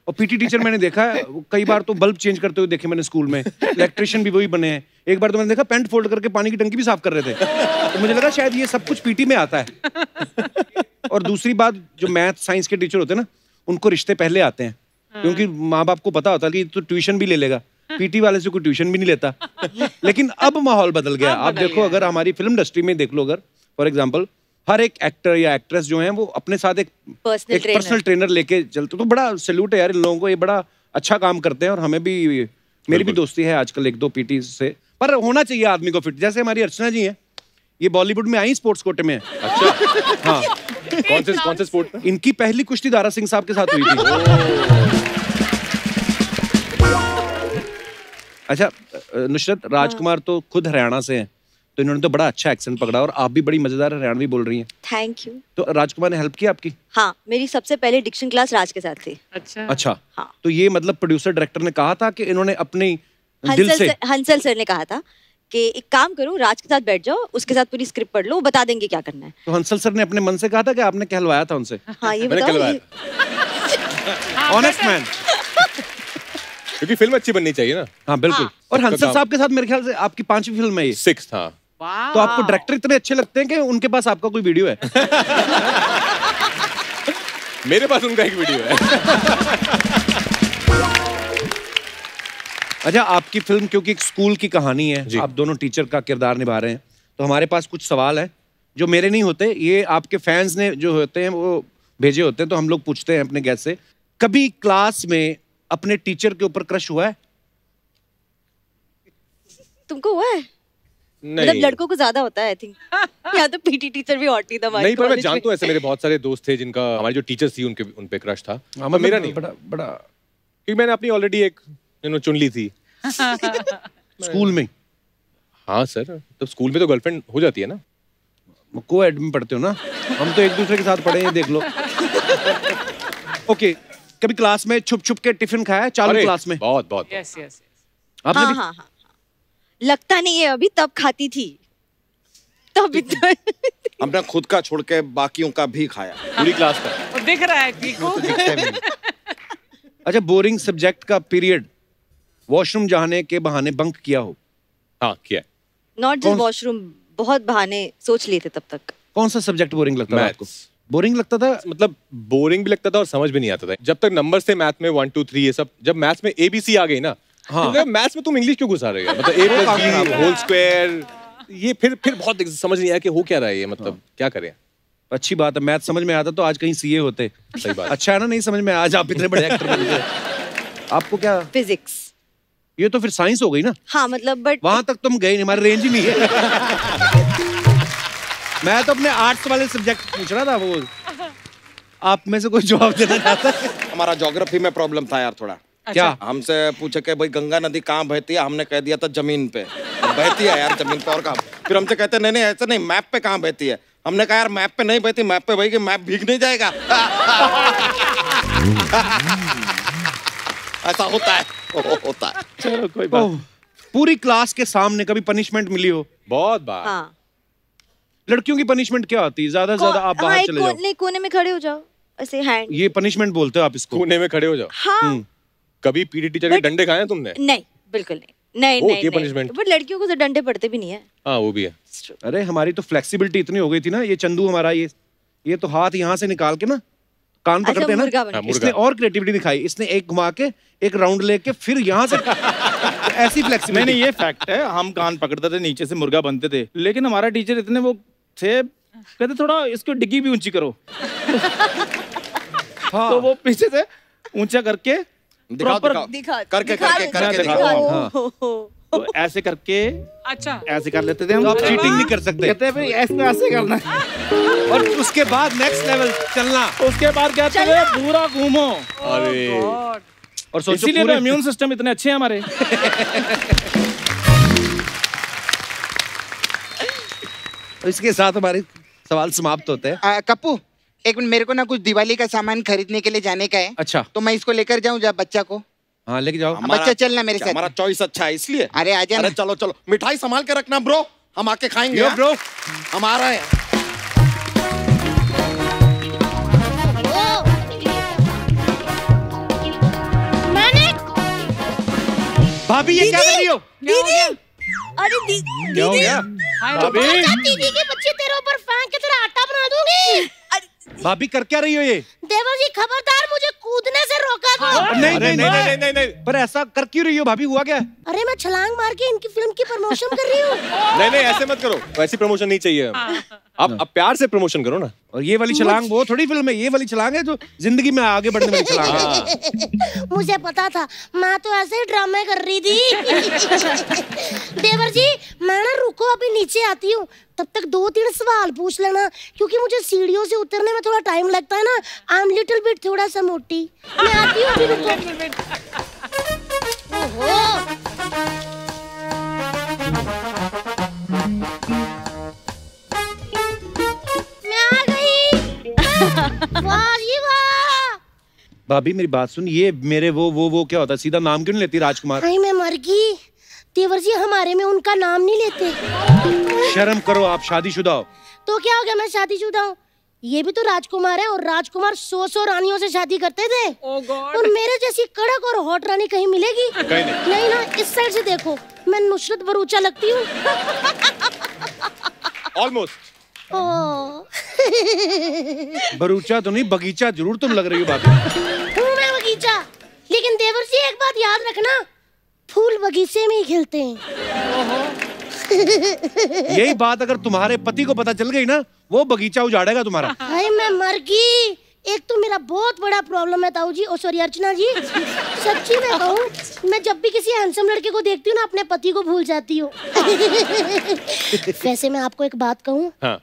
और पीटी टीचर मैंने देखा है कई बार तो बल्ब चेंज करते हुए देखे मैंने स्कूल में इलेक्ट्रिशियन भी वही बने हैं। एक बार तो मैंने देखा पैंट फोल्ड करके पानी की टंकी भी साफ़ कर रहे थे। तो मुझे लगा शायद ये सब कुछ पीटी में आता है। और दूसरी बात जो मैथ साइंस के टीचर होते हैं ना उनको रिश्ते पहले आते हैं। क्योंकि माँ बाप को पता होता है कि तो ट्यूशन भी ले लेगा। पीटी वाले से कोई ट्यूशन भी नहीं लेता। लेकिन अब माहौल बदल गया। आप देखो अगर हमारी फ़िल्म इंडस्ट्री में देख लो अगर फॉर एग्ज़ाम्पल हर एक एक्टर या एक्ट्रेस जो है वो अपने साथ एक. पर्सनल ट्रेनर लेके चलते तो बड़ा सैल्यूट है यार इन लोगों को ये बड़ा अच्छा काम करते हैं और हमें भी मेरी भी दोस्ती है आजकल एक दो पीटी से। पर होना चाहिए आदमी को फिट जैसे हमारी अर्चना जी है ये बॉलीवुड में आई स्पोर्ट्स कोटे में अच्छा। हाँ। कौन से कौन से स्पोर्ट में इनकी पहली कुश्ती दारा सिंह साहब के साथ हुई थी। अच्छा अ, नुसरत राजकुमार तो खुद हरियाणा से हैं। तो इन्होंने तो बड़ा अच्छा एक्सेंट पकड़ा और आप भी बड़ी मज़ेदार हरियाणवी बोल रही हैं। थैंक यू तो राजकुमार ने हेल्प की आपकी? हाँ मेरी सबसे पहले डिक्शन क्लास राज के साथ थी। अच्छा। अच्छा। हाँ। तो ये मतलब प्रोड्यूसर डायरेक्टर ने कहा था कि इन्होंने अपनी दिल हंसल से? सर, हंसल सर ने कहा था कि एक काम करो राज के साथ बैठ जाओ उसके साथ पूरी स्क्रिप्ट पढ़ लो बता देंगे क्या करना है। तो हंसल सर ने अपने मन से कहा था कि आपने कहलवाया था उनसे? हाँ ये बताओ ऑनेस्ट मैन क्योंकि फ़िल्म अच्छी बननी चाहिए ना। हाँ बिल्कुल। हाँ। और हंसल साहब के साथ मेरे ख्याल से आपकी पांचवी फ़िल्म है ये। सिक्स हाँ। वाह तो आपको डायरेक्टर इतने अच्छे लगते हैं कि उनके पास आपका कोई वीडियो है? मेरे पास उनका एक वीडियो है। अच्छा आपकी फ़िल्म क्योंकि एक स्कूल की कहानी है आप दोनों टीचर का किरदार निभा रहे हैं तो हमारे पास कुछ सवाल है जो मेरे नहीं होते ये आपके फैंस ने जो होते हैं वो भेजे होते हैं तो हम लोग पूछते हैं अपने गेस्ट से। कभी क्लास में अपने टीचर के ऊपर क्रश हुआ है? तुमको हुआ है? मतलब लड़कों को ज़्यादा होता है आई थिंक यहाँ तो पीटी टीचर भी हॉट था नहीं पर मैं जानता हूँ ऐसे मेरे बहुत सारे दोस्त थे जिनका हमारे जो टीचर्स थी उनके उन पे क्रश था। हाँ, पर मेरा नहीं। बड़ा बड़ा। क्योंकि मैंने अपनी ऑलरेडी एक यू नो चुन ली थी। स्कूल में? हाँ सर। तो स्कूल में तो गर्लफ्रेंड हो जाती है ना। को एड में पढ़ते हो ना? हम तो एक दूसरे के साथ पढ़े हैं देख लो। ओके कभी क्लास में छुप छुप के टिफ़िन खाया है? चालू क्लास में? बहुत बहुत यस यस आपने हाँ भी हाँ हाँ हाँ। लगता नहीं है अभी तब खाती थी। तब इतना हमने खुद का छोड़ के बाकियों का भी खाया। पूरी क्लास का। दिख रहा है चीकू अच्छा बोरिंग सब्जेक्ट का पीरियड वॉशरूम जाने के बहाने बंक किया हो? हाँ किया। नॉट जस्ट वॉशरूम बहुत बहाने सोच लिए थे तब तक। कौन सा सब्जेक्ट बोरिंग लगता था आपको? बोरिंग लगता था? मतलब बोरिंग भी लगता था और समझ भी नहीं आता था। जब तक नंबर थे मैथ में वन टू थ्री ये सब जब मैथ्स में एबीसी आ गई ना हाँ। तो मैथ्स में तुम इंग्लिश क्यों घुसा रहे हो मतलब A plus B whole square ये फिर फिर बहुत समझ नहीं आया कि हो क्या रहा है ये मतलब क्या करें? अच्छी बात है मैथ समझ में आता तो आज कहीं सीए होते। सही बात। अच्छा है ना नहीं समझ में आज आप इतने बड़े एक्टर बन गए। आपको क्या? फिजिक्स ये तो फिर साइंस हो गई ना? हाँ मतलब बट वहाँ तक तुम गए नहीं हमारी रेंज ही नहीं है। मैं तो अपने आर्ट्स वाले सब्जेक्ट पूछ रहा था वो। आप में से कोई जवाब देना चाहता है? हमारा ज्योग्राफी में प्रॉब्लम था यार थोड़ा। क्या? हमसे पूछे कि भाई गंगा नदी कहाँ बहती है? हमने कह दिया था ज़मीन पे। बहती है यार ज़मीन पे और कहाँ? फिर हमसे कहते नहीं नहीं ऐसा नहीं मैप पे कहाँ बहती है? हमने कहा यार मैप पे नहीं बहती मैप पे बहेगी मैप भीग नहीं जाएगा। ऐसा होता है। ओ, होता है। चलो कोई ओह, पूरी क्लास के सामने कभी पनिशमेंट मिली हो? बहुत बार। हाँ। लड़कियों की पनिशमेंट क्या होती? है ज़्यादा से ज़्यादा आप हाँ, बाहर चले जाओ। नहीं कोने में खड़े हो जाओ। ऐसे हैंड ये पनिशमेंट बोलते हो आप इसको? कोने में खड़े हो जाओ। हाँ। कभी पीटी टीचर के डंडे खाए हैं तुमने? नहीं बिल्कुल नहीं। नहीं वो नहीं। बट लड़कियों को तो डंडे पड़ते भी नहीं है। हाँ वो भी है। अरे हमारी तो फ्लेक्सिबिलिटी इतनी हो गई थी ना ये चंदू हमारा ये ये तो हाथ यहाँ से निकाल के ना कान अच्छा, पकड़ते हैं ना। हाँ, इसने और क्रिएटिविटी दिखाई। इसने एक घुमा के एक राउंड लेके फिर यहाँ से ऐसी नहीं फ्लेक्सिबिलिटी नहीं ये फैक्ट है हम कान पकड़ते थे नीचे से मुर्गा बनते थे। लेकिन हमारा टीचर इतने वो थे कहते थोड़ा इसको डिग्गी भी ऊँची करो। हाँ। तो वो पीछे से ऊँचा करके दिखाओ दिखाओ। दिखा करके करके करके दिखाओ। हाँ। तो ऐसे करके अच्छा। ऐसे कर लेते थे हम। तो आप चीटिंग नहीं कर सकते। कहते हैं भाई ऐसे ऐसे करना और उसके बाद नेक्स्ट लेवल चलना। उसके बाद कहते हैं पूरा घूमो। अरे। और सोचो इसीलिए तो इम्यून सिस्टम इतने अच्छे हैं हमारे। इसके साथ हमारे सवाल समाप्त होते हैं। कप्पू एक मिनट मेरे को ना कुछ दिवाली का सामान खरीदने के लिए जाने का है। अच्छा। तो मैं इसको लेकर जाऊँ जब बच्चा को? हाँ लेके जाओ। बच्चा चलना मेरे साथ। हमारा चॉइस अच्छा है इसलिए। अरे आ जा अरे ना। चलो चलो। मिठाई संभाल के रखना ब्रो हम आके खाएँगे हाँ? ब्रो हम आ रहे हैं। भाभी ये क्या कर रही हो? दीदी! अरे दी, क्या हो दीदी! गया? भाभी। दीदी के बच्चे तेरे ऊपर फेंक के तेरा आटा बना दूँगी अरे, भाभी कर क्या रही हो ये? देवर जी खबरदार मुझे कूदने से रोका दो नहीं अरे नहीं नहीं नहीं। नहीं नहीं नहीं। पर ऐसा कर क्यों रही हो भाभी हुआ क्या? अरे मैं छलांग मार के इनकी फ़िल्म की प्रमोशन कर रही हूँ। नहीं नहीं ऐसे मत करो। वैसी प्रमोशन नहीं चाहिए। आप आप प्यार से प्रमोशन करो ना। और ये वाली छलांग वो थोड़ी फ़िल्म है ये वाली छलांग है जो ज़िंदगी में आगे बढ़ने वाली छलांग है। मुझे पता था मैं तो ऐसे ही ड्रामे कर रही थी। देवर जी मैं ना रुको अभी नीचे आती हूँ। तब तक दो तीन सवाल पूछ लेना क्योंकि मुझे सीढ़ियों से उतरने में थोड़ा टाइम लगता है ना। आई एम लिटिल बिट थोड़ा सा मोटी। मैं आती हूँ अभी रुको। ओहो! मैं आ गई। वाह जी वाह! भाभी मेरी बात सुन ये मेरे वो वो वो क्या होता है? सीधा नाम क्यों नहीं लेती राजकुमार? मैं मर गई। देवर जी हमारे में उनका नाम नहीं लेते। शर्म करो आप शादीशुदा हो। तो क्या हो गया मैं शादीशुदा हूँ? ये भी तो राजकुमार है और राजकुमार सौ सौ रानियों से शादी करते थे। गॉड और मेरे जैसी कड़क और हॉट रानी कहीं मिलेगी? कहीं नहीं। नहीं ना इस साइड से देखो मैं नुसरत भरूचा लगती हूँ। ऑलमोस्ट ओह, बरूचा तो नहीं बगीचा ज़रूर तुम लग रही हो बात। मैं बगीचा। लेकिन देवर जी एक बात याद रखना फूल बगीचे में ही खिलते हैं। यही बात अगर तुम्हारे पति को पता चल गई ना वो बगीचा उजाड़ेगा तुम्हारा। हाय मैं मर गई। एक तो मेरा बहुत बड़ा प्रॉब्लम है ताऊ जी ओ सॉरी अर्चना जी। सच्ची में कहूँ मैं जब भी किसी हैंडसम लड़के को देखती हूँ ना अपने पति को भूल जाती हूँ। वैसे मैं आपको एक बात कहूँ। हाँ।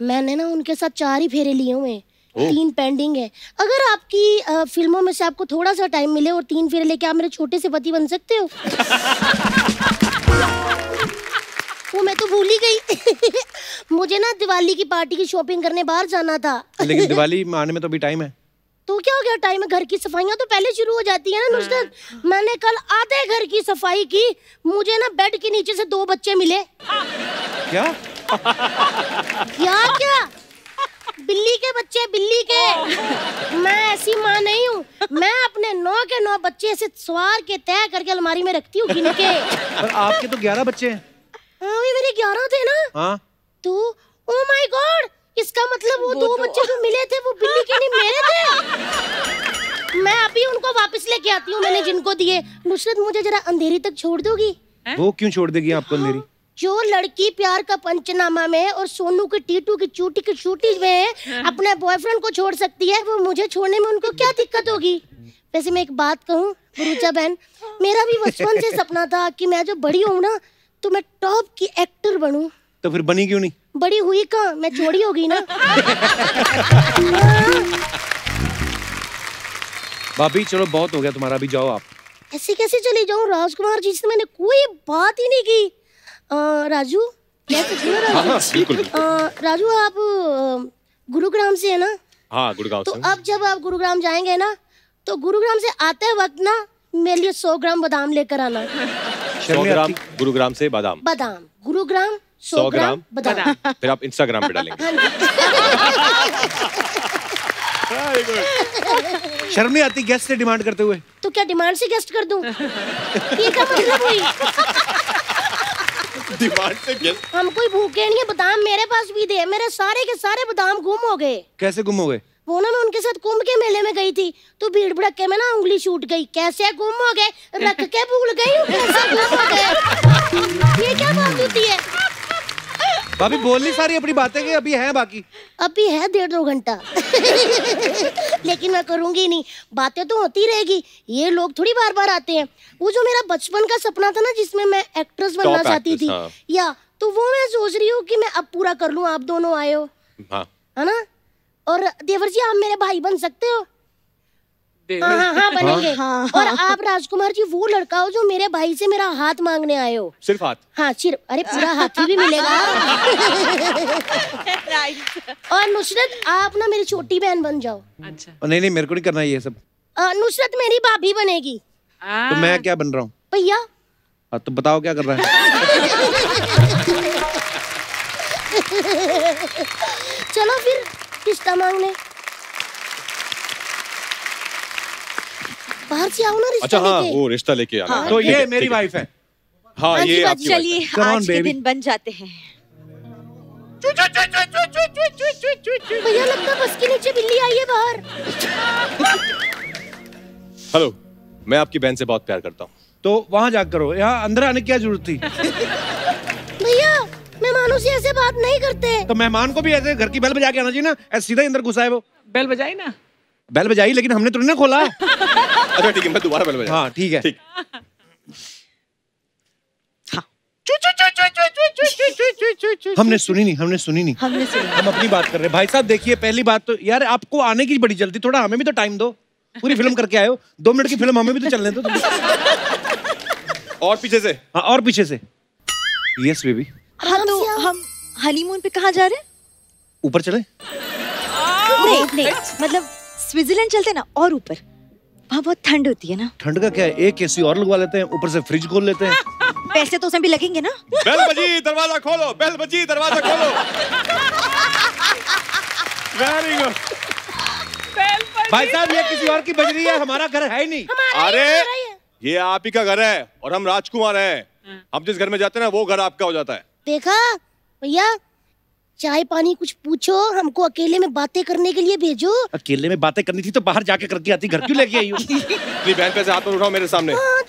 मैंने ना उनके साथ चार ही फेरे लिए हुए हैं। तीन पेंडिंग है। अगर आपकी अ, फ़िल्मों में से आपको थोड़ा सा टाइम मिले और तीन फेरे लेके आप मेरे छोटे से पति बन सकते हो? वो मैं तो भूल ही गई। मुझे ना दिवाली की पार्टी की शॉपिंग करने बाहर जाना था। लेकिन दिवाली में आने में तो अभी टाइम है। तो क्या हो गया? टाइम है घर की सफाइयाँ तो पहले शुरू हो जाती है ना नुसरत। मैंने कल आधे घर की सफ़ाई की। मुझे ना बेड के नीचे से दो बच्चे मिले। क्या? क्या क्या? बिल्ली के बच्चे बिल्ली के। मैं ऐसी माँ नहीं हूँ। मैं अपने नौ के नौ बच्चे ऐसे सवार के तय करके अलमारी में रखती हूँ गिन के। और आपके तो ग्यारह बच्चे हैं। हाँ ये मेरे ग्यारह थे ना। हाँ। तो ओ माय गॉड इसका मतलब वो दो बच्चे जो मिले थे वो बिल्ली के नहीं मेरे थे। मैं अभी उनको वापस लेके आती हूँ मैंने जिनको दिए। नुसरत मुझे जरा अंधेरी तक छोड़ दोगी? वो क्यों छोड़ देगी आपको अंधेरी? जो लड़की प्यार का पंचनामा में और सोनू की टीटू की चूटी की चूटी में अपने बॉयफ्रेंड को छोड़ सकती है वो मुझे छोड़ने में उनको क्या दिक्कत होगी? वैसे मैं एक बात कहूँ गुरुचा बहन मेरा भी बचपन से सपना था कि मैं जो बड़ी हूँ ना तो मैं टॉप की एक्टर बनूं। तो फिर बनी क्यों नहीं? बड़ी हुई कहा? मैं छोड़ी होगी ना। भाभी चलो बहुत हो गया तुम्हारा भी जाओ आप। ऐसे कैसे चले जाऊँ? राजकुमार जी से मैंने कोई बात ही नहीं की। राजू? हो? हाँ हाँ राजू बिल्कुल बिल्कुल। अ, राजू आप गुरुग्राम से है ना? हाँ गुड़गांव तो अब जब आप गुरुग्राम जाएँगे ना तो गुरुग्राम से आते वक्त ना मेरे लिए सौ ग्राम बादाम लेकर आना। सौ ग्राम गुरुग्राम से बादाम। बादाम। गुरुग्राम सौ ग्राम बादाम। फिर आप इंस्टाग्राम पे डालेंगे। हाँ शर्म नहीं आती गेस्ट से डिमांड करते हुए। तो क्या डिमांड से गेस्ट कर दूँ? ये क्या मतलब हुई? डिमांड से गिर। हम कोई भूखे नहीं है बादाम मेरे पास भी दे। मेरे सारे के सारे बादाम गुम हो गए। कैसे गुम हो गए? वो ना मैं उनके साथ कुंभ के मेले में गई थी तो भीड़ भड़क के में ना उंगली छूट गई। कैसे गुम हो गए? रख के भूल गई कैसे गुम हो गए? ये क्या बात होती है? भाभी बोलनी सारी अपनी बातें कि अभी है बाकी? अभी है डेढ़ दो घंटा। लेकिन मैं करूँगी नहीं। बातें तो होती रहेगी। ये लोग थोड़ी बार बार आते हैं। वो जो मेरा बचपन का सपना था ना जिसमें मैं एक्ट्रेस बनना चाहती थी। हाँ। या तो वो मैं सोच रही हूँ कि मैं अब पूरा कर लूँ। आप दोनों आए हो। हाँ। है ना? और देवर जी आप मेरे भाई बन सकते हो। हाँ हाँ हाँ बनेंगे। हाँ, और आप राजकुमार जी वो लड़का हो जो मेरे भाई से मेरा हाथ मांगने आए हो। सिर्फ़ हाथ। हाँ सिर्फ़। अरे पूरा हाथी भी मिलेगा। और नुसरत आप ना मेरी छोटी बहन बन जाओ। अच्छा। नहीं नहीं मेरे को नहीं करना ये सब। नुसरत मेरी भाभी बनेगी। हाँ। तो मैं क्या बन रहा हूँ? भैया। हाँ, तो बताओ क्या कर रहा है। चलो फिर किस्ता मांगने। बाहर से आओ ना रिश्ता अच्छा हाँ वो रिश्ता लेके आना तो ये मेरी वाइफ है। हाँ। हाँ ये आपकी चलिए आज के दिन बन जाते हैं। भैया लगता बस के नीचे बिल्ली आई है बाहर। हेलो मैं आपकी बहन से बहुत प्यार करता हूँ। तो वहाँ जा करो यहाँ अंदर आने की क्या ज़रूरत थी? भैया मेहमानों से ऐसे बात नहीं करते। तो मेहमान को भी ऐसे घर की बेल बजा के आना चाहिए ना ऐसे सीधा ही अंदर घुसा है वो। बेल बजाई ना। बेल बजाई लेकिन हमने तो नहीं ना खोला अच्छा ठीक है मैं दोबारा बल बजा हाँ ठीक है ठीक हमने सुनी नहीं हमने सुनी नहीं हमने सुना हम अपनी बात कर रहे हैं भाई साहब देखिए पहली बात तो यार आपको आने की बड़ी जल्दी थोड़ा हमें भी तो टाइम दो पूरी फ़िल्म करके आए हो दो मिनट की फ़िल्म हमें भी तो चलने दो और पीछे से हाँ और पीछे से यस बेबी हाँ तो हम हनीमून पे कहाँ जा रहे हैं ऊपर चले नहीं नहीं मतलब स्विट्जरलैंड चलते हैं ना और ऊपर। वहाँ बहुत ठंड होती है ना। ठंड का क्या है एक एसी और लगवा लेते हैं ऊपर से फ्रिज खोल लेते हैं। पैसे तो उसमें भी लगेंगे ना। बेल बजी दरवाज़ा खोलो बेल बजी दरवाज़ा खोलो। वेरी गुड भाई साहब ये किसी और की बज रही है? हमारा घर है ही नहीं। अरे ये आप ही का घर है और हम राजकुमार हैं। हम जिस घर में जाते हैं ना वो घर आपका हो जाता है। देखा? भैया चाय पानी कुछ पूछो हमको अकेले में बातें करने के लिए भेजो। अकेले में बातें करनी थी तो बाहर जाके करके आती घर क्यों लेके आई हो? अपनी बहन पे से हाथ मत उठाओ मेरे सामने। हाँ,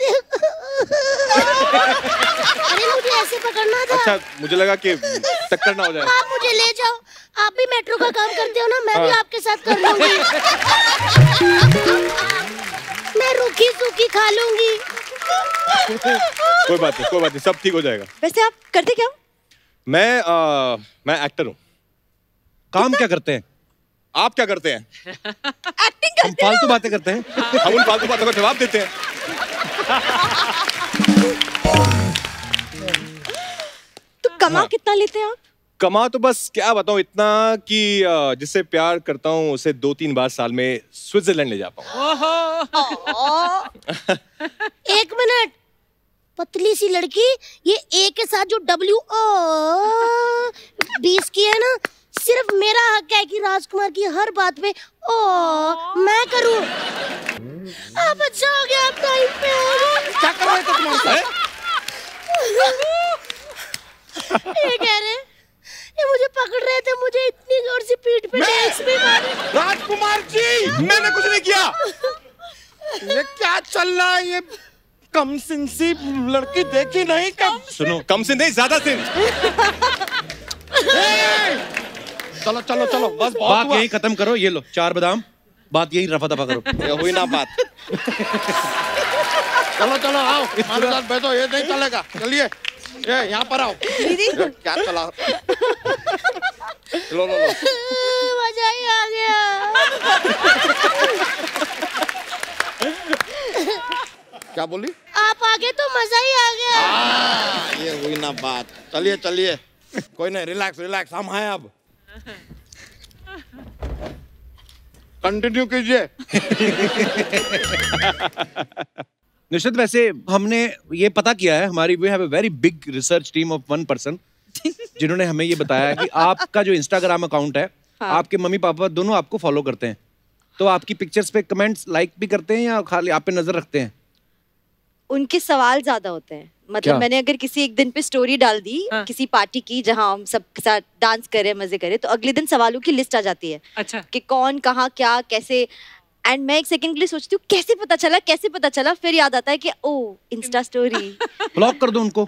अरे मुझे ऐसे पकड़ना था। अच्छा मुझे लगा कि टक्कर ना हो जाए। आप मुझे ले जाओ। आप भी मेट्रो का काम करते हो ना मैं भी आपके साथ कर लूँगी। मैं रूखी सूखी खा लूँगी। कोई बात नहीं कोई बात नहीं सब ठीक हो जाएगा। वैसे आप करते क्या हो? मैं आ, मैं एक्टर हूँ। काम क्या करते हैं? आप क्या करते हैं? एक्टिंग करते हम फालतू बातें करते हैं। हम उन फालतू बातों का जवाब देते हैं। तो कमा हाँ। कितना लेते हैं आप? कमा तो बस क्या बताऊँ इतना कि जिससे प्यार करता हूँ उसे दो तीन बार साल में स्विट्जरलैंड ले जा पाऊँ। एक मिनट। पतली सी लड़की ये ए के साथ जो डब्ल्यू ओ बीस की है ना सिर्फ़ मेरा हक है कि राजकुमार की हर बात पे ओ मैं करूँ। आप अच्छा हो गया आप टाइम पे क्या कर रहे थे तुम हमसे ये कह रहे ये मुझे पकड़ रहे थे मुझे इतनी ज़ोर से पीठ पे मारे। राजकुमार जी मैंने कुछ नहीं किया। ये क्या चल रहा है ये? कम सिंसी लड़की देखी नहीं कम सुनो। कम से नहीं ज़्यादा से चलो चलो चलो बस बहुत बात यही खत्म करो ये लो चार बादाम बात यही रफा दफ़ा करो। ये हुई ना बात। चलो चलो आओ हमारे साथ बैठो ये नहीं चलेगा। चलिए ये यहाँ पर आओ। क्या चला? लो लो लो मज़ा ही आ गया क्या बोली? आप आगे तो मज़ा ही आ गया। आ, ये हुई ना बात। चलिए चलिए। कोई नहीं रिलैक्स रिलैक्स हम हैं अब। कंटिन्यू कीजिए। निश्चित वैसे हमने ये पता किया है हमारी we have a very big research team of one person जिन्होंने हमें ये बताया कि आपका जो इंस्टाग्राम अकाउंट है हाँ। आपके मम्मी पापा दोनों आपको फॉलो करते हैं। तो आपकी पिक्चर्स पे कमेंट्स लाइक भी करते हैं या खाली आप पे नज़र रखते हैं? उनके सवाल ज़्यादा होते हैं। मतलब क्या? मैंने अगर किसी एक दिन पे स्टोरी डाल दी हाँ। किसी पार्टी की जहाँ हम सब के साथ डांस करे मज़े करे तो अगले दिन सवालों की लिस्ट आ जाती है। अच्छा। कि कौन कहाँ क्या कैसे? एंड मैं एक सेकंड के लिए सोचती हूँ कैसे पता चला कैसे पता चला? फिर याद आता है कि ओ इंस्टा स्टोरी ब्लॉक कर दो उनको।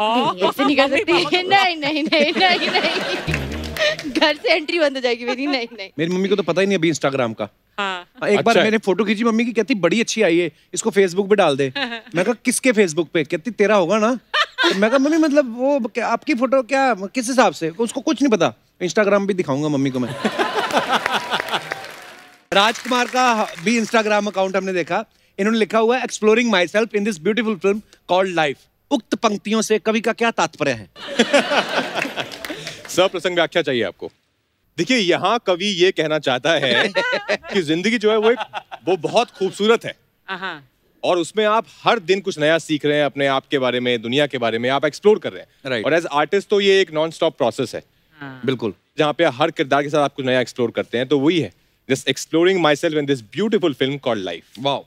ऐसे नहीं कर सकती। नहीं नहीं नहीं नहीं नहीं। घर से एंट्री बंद हो जाएगी मेरी नहीं नहीं। मेरी मम्मी को तो पता ही नहीं अभी इंस्टाग्राम का। हाँ। हाँ, एक बार अच्छा। है। मैंने फ़ोटो खींची मम्मी की कहती बड़ी अच्छी आई है इसको फेसबुक पे डाल दे। मैं कहा किसके फेसबुक पे? कहती तेरा होगा ना? तो मैं कहा मम्मी मतलब वो आपकी फ़ोटो क्या किस हिसाब से? उसको कुछ नहीं पता। इंस्टाग्राम भी दिखाऊँगा मम्मी को मैं। राजकुमार का भी इंस्टाग्राम अकाउंट हमने देखा। इन्होंने लिखा हुआ है exploring myself in this beautiful film called life उक्त पंक्तियों से कवि का क्या तात्पर्य है? सप्रसंग व्याख्या चाहिए आपको। देखिए यहाँ कवि ये कहना चाहता है कि ज़िंदगी जो है वो एक वो बहुत खूबसूरत है। हाँ। और उसमें आप हर दिन कुछ नया सीख रहे हैं अपने आप के बारे में दुनिया के बारे में आप एक्सप्लोर कर रहे हैं। Right. और एज आर्टिस्ट तो ये एक नॉन स्टॉप प्रोसेस है। बिल्कुल। जहाँ पे हर किरदार के साथ आप कुछ नया एक्सप्लोर करते हैं तो वही है। Just exploring myself in this beautiful film called life wow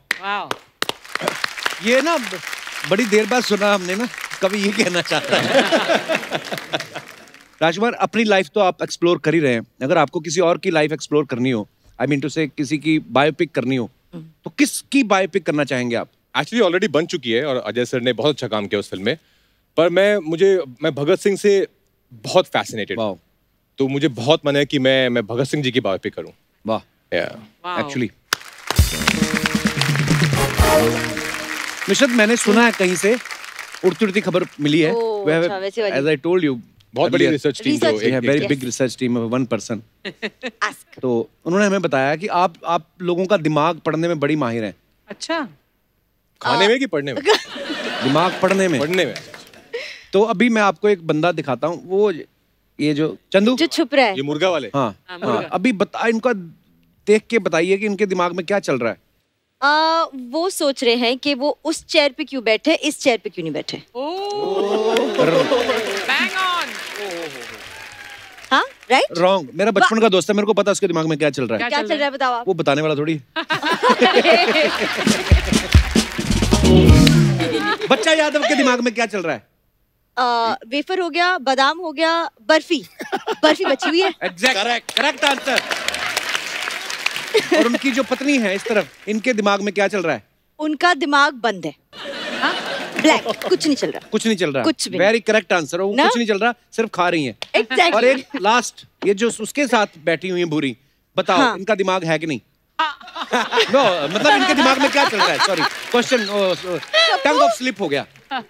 ये ना बड़ी देर बाद सुना हमने ना कभी ये कहना चाहता है। राजकुमार अपनी लाइफ तो आप एक्सप्लोर कर ही रहे हैं। अगर आपको किसी और की लाइफ एक्सप्लोर करनी हो आई मीन टू से किसी की बायोपिक करनी हो तो किसकी बायोपिक करना चाहेंगे आप? एक्चुअली ऑलरेडी बन चुकी है और अजय सर ने बहुत अच्छा काम किया उस फ़िल्म में। पर मैं मुझे मैं भगत सिंह से बहुत फैसिनेटेड तो मुझे बहुत मन है कि मैं मैं भगत सिंह जी की बायोपिक करूँ। वाह. एक्चुअली निशद मैंने सुना है कहीं से उड़ती उड़ती खबर मिली है। एज आई टोल्ड यू बहुत बड़ी रिसर्च टीम तो एक- very big research team of one person तो उन्होंने हमें बताया कि आप आप लोगों का दिमाग पढ़ने में बड़ी माहिर हैं। अच्छा। खाने में कि पढ़ने में? दिमाग पढ़ने में। पढ़ने में। तो अभी मैं आपको एक बंदा दिखाता हूँ वो ये जो चंदू? जो छुप रहा है। ये मुर्गा वाले? हाँ। हाँ, हाँ मुर्गा। अभी बता इनका देख के बताइए कि इनके दिमाग में क्या चल रहा है। आ, वो सोच रहे हैं कि वो उस चेयर पे क्यों बैठे इस चेयर पे क्यों नहीं बैठे बैंग ऑन हाँ राइट रॉन्ग मेरा बचपन का दोस्त है मेरे को पता है उसके दिमाग में क्या चल रहा है। क्या चल रहा है बताओ आप। वो बताने वाला थोड़ी। बच्चा यादव के दिमाग में क्या चल रहा है? वेफर हो गया बादाम हो गया बर्फ़ी। बर्फ़ी बची हुई है। एग्जैक्ट करेक्ट करेक्ट आंसर और उनकी जो पत्नी है इस तरफ़ इनके दिमाग में क्या चल रहा है? उनका दिमाग बंद है। ब्लैक कुछ नहीं चल रहा। कुछ नहीं चल रहा। कुछ भी नहीं। वेरी करेक्ट आंसर वो कुछ नहीं चल रहा सिर्फ़ खा रही हैं। और एक लास्ट ये जो उसके साथ बैठी हुई है बुरी बताओ हाँ। इनका दिमाग है कि नहीं? नो मतलब इनके दिमाग में क्या चल रहा है? Sorry question tongue of slip हो गया।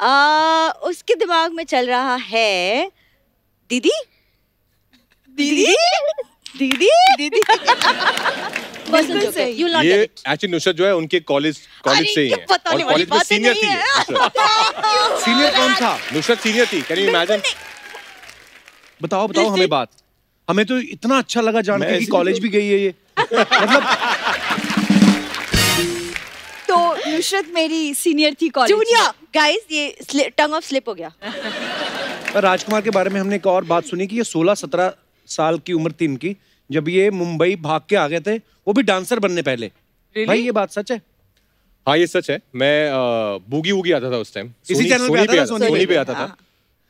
आ, उसके दिमाग में चल रहा है दीदी? दीदी? दीदी? दीदी? बिल्कुल सही ये एक्चुअली नुसरत जो है उनके कॉलेज कॉलेज से ही है। और कॉलेज में सीनियर थी। सीनियर कौन था? नुसरत सीनियर थी। कैन यू इमेजिन बताओ बताओ हमें बात। हमें तो इतना अच्छा लगा जान के कि कॉलेज भी गई है ये। मतलब तो नुसरत मेरी सीनियर थी कॉलेज जूनियर गाइस ये टंग ऑफ़ स्लिप हो गया। पर राजकुमार के बारे में हमने एक और बात सुनी कि ये 16-17 साल की उम्र थी इनकी। जब ये मुंबई भाग के आ गए थे वो भी डांसर बनने पहले। Really? भाई ये बात सच है? हाँ ये सच है। मैं अ, बूगी वूगी आता था उस टाइम इसी channel पे आता था, सोनी पे। आता था।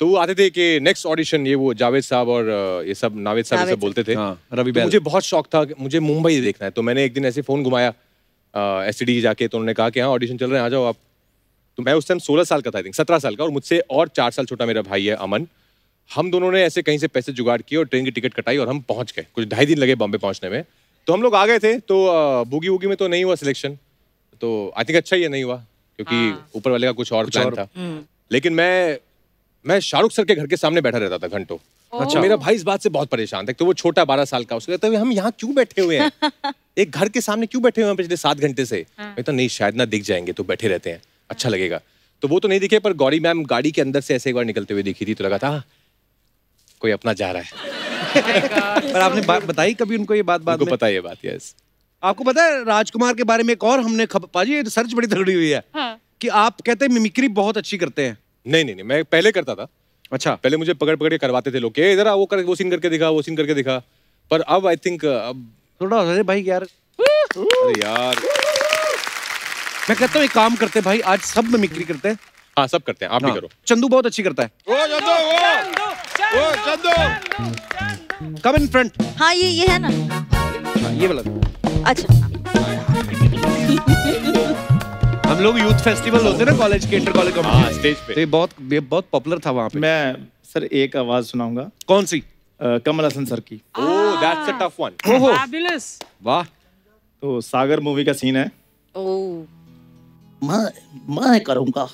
तो वो आते थे कि नेक्स्ट ऑडिशन ये वो जावेद साहब और ये सब नावेद साहब ये सब बोलते थे। हाँ, रवि तो मुझे बहुत शौक था कि मुझे मुंबई देखना है। तो मैंने एक दिन ऐसे फ़ोन घुमाया एस जाके तो उन्होंने कहा कि हाँ ऑडिशन चल रहे हैं आ जाओ आप। तो मैं उस टाइम सोलह साल का था आई थिंक सत्रह साल का और मुझसे और चार साल छोटा मेरा भाई है अमन। हम दोनों ने ऐसे कहीं से पैसे जुगाड़ किए और ट्रेन की टिकट कटाई और हम पहुँच गए। कुछ ढाई दिन लगे बॉम्बे पहुँचने में। तो हम लोग आ गए थे तो बूगी वूगी में तो नहीं हुआ सिलेक्शन तो आई थिंक अच्छा ही नहीं हुआ क्योंकि ऊपर वाले का कुछ और प्लान और। था। लेकिन मैं मैं शाहरुख सर के घर के सामने बैठा रहता था घंटों। अच्छा। मेरा भाई इस बात से बहुत परेशान था तो वो छोटा बारह साल का उसको कहता है हम यहाँ क्यों बैठे हुए हैं? एक घर के सामने क्यों बैठे हुए हैं पिछले सात घंटे से? मैं तो नहीं शायद ना दिख जाएँगे तो बैठे रहते हैं अच्छा लगेगा। तो वो तो नहीं दिखे पर गौरी मैम गाड़ी के अंदर से ऐसे एक बार निकलते हुए दिखी थी तो लगा था "हाँ, कोई अपना जा रहा है। पर आपने बात बताई कभी उनको ये बात में? पता ये बात यस आपको पता है राजकुमार के बारे में एक और हमने खबर पाजी ये सर्च बड़ी तगड़ी हुई है हाँ। कि आप कहते हैं मिमिक्री बहुत अच्छी करते हैं। नहीं नहीं नहीं मैं पहले करता था। अच्छा। पहले मुझे पकड़ पकड़ के करवाते थे लोग "ए, इधर वो कर वो सीन करके दिखा वो सीन करके दिखा। पर अब आई थिंक अब थोड़ा अरे भाई यार। अरे यार। मैं कहता हूँ एक काम करते भाई आज सब मिमिक्री करते हैं। हाँ सब करते हैं आप भी हाँ, करो। चंदू बहुत अच्छी करता है। ओ चंदू कम इन फ्रंट हाँ ये ये है ना? ये वाला। अच्छा। हम लोग यूथ फेस्टिवल होते हैं ना कॉलेज के इंटर कॉलेज हाँ स्टेज पे। तो ये बहुत ये बहुत पॉपुलर था वहाँ पे। मैं सर एक आवाज़ सुनाऊँगा। कौन सी? कमल हसन सर की। Oh that's a tough one ओहो। Fabulous. वाह। तो सागर मूवी का सीन है। ओ। मैं मैं करूँगा।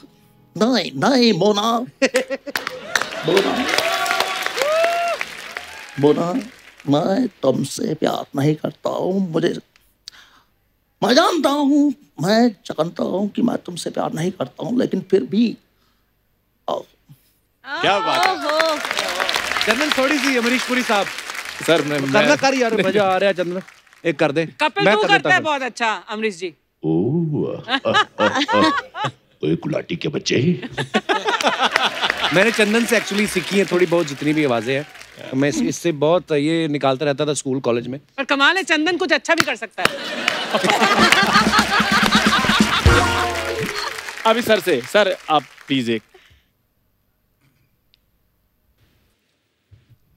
नहीं नहीं मोना। मोना। मोना मैं तुमसे प्यार नहीं करता हूँ मुझे मैं जानता हूँ मैं जानता हूँ कि मैं तुमसे प्यार नहीं करता हूँ लेकिन फिर भी आओ। क्या बात है। चंदन थोड़ी सी अमरीश पुरी साहब। सर मैं, करना मैं कर यार मज़ा आ रहा है चंदन एक कर दे। कपिल मैं तू करता है बहुत अच्छा अमरीश जी। ओए गुलाटी के बच्चे मैंने चंदन से एक्चुअली सीखी है थोड़ी बहुत जितनी भी आवाज़ें हैं। तो मैं इससे बहुत ये निकालता रहता था स्कूल कॉलेज में। पर कमाल है चंदन कुछ अच्छा भी कर सकता है। अभी सर से सर आप प्लीज़ एक।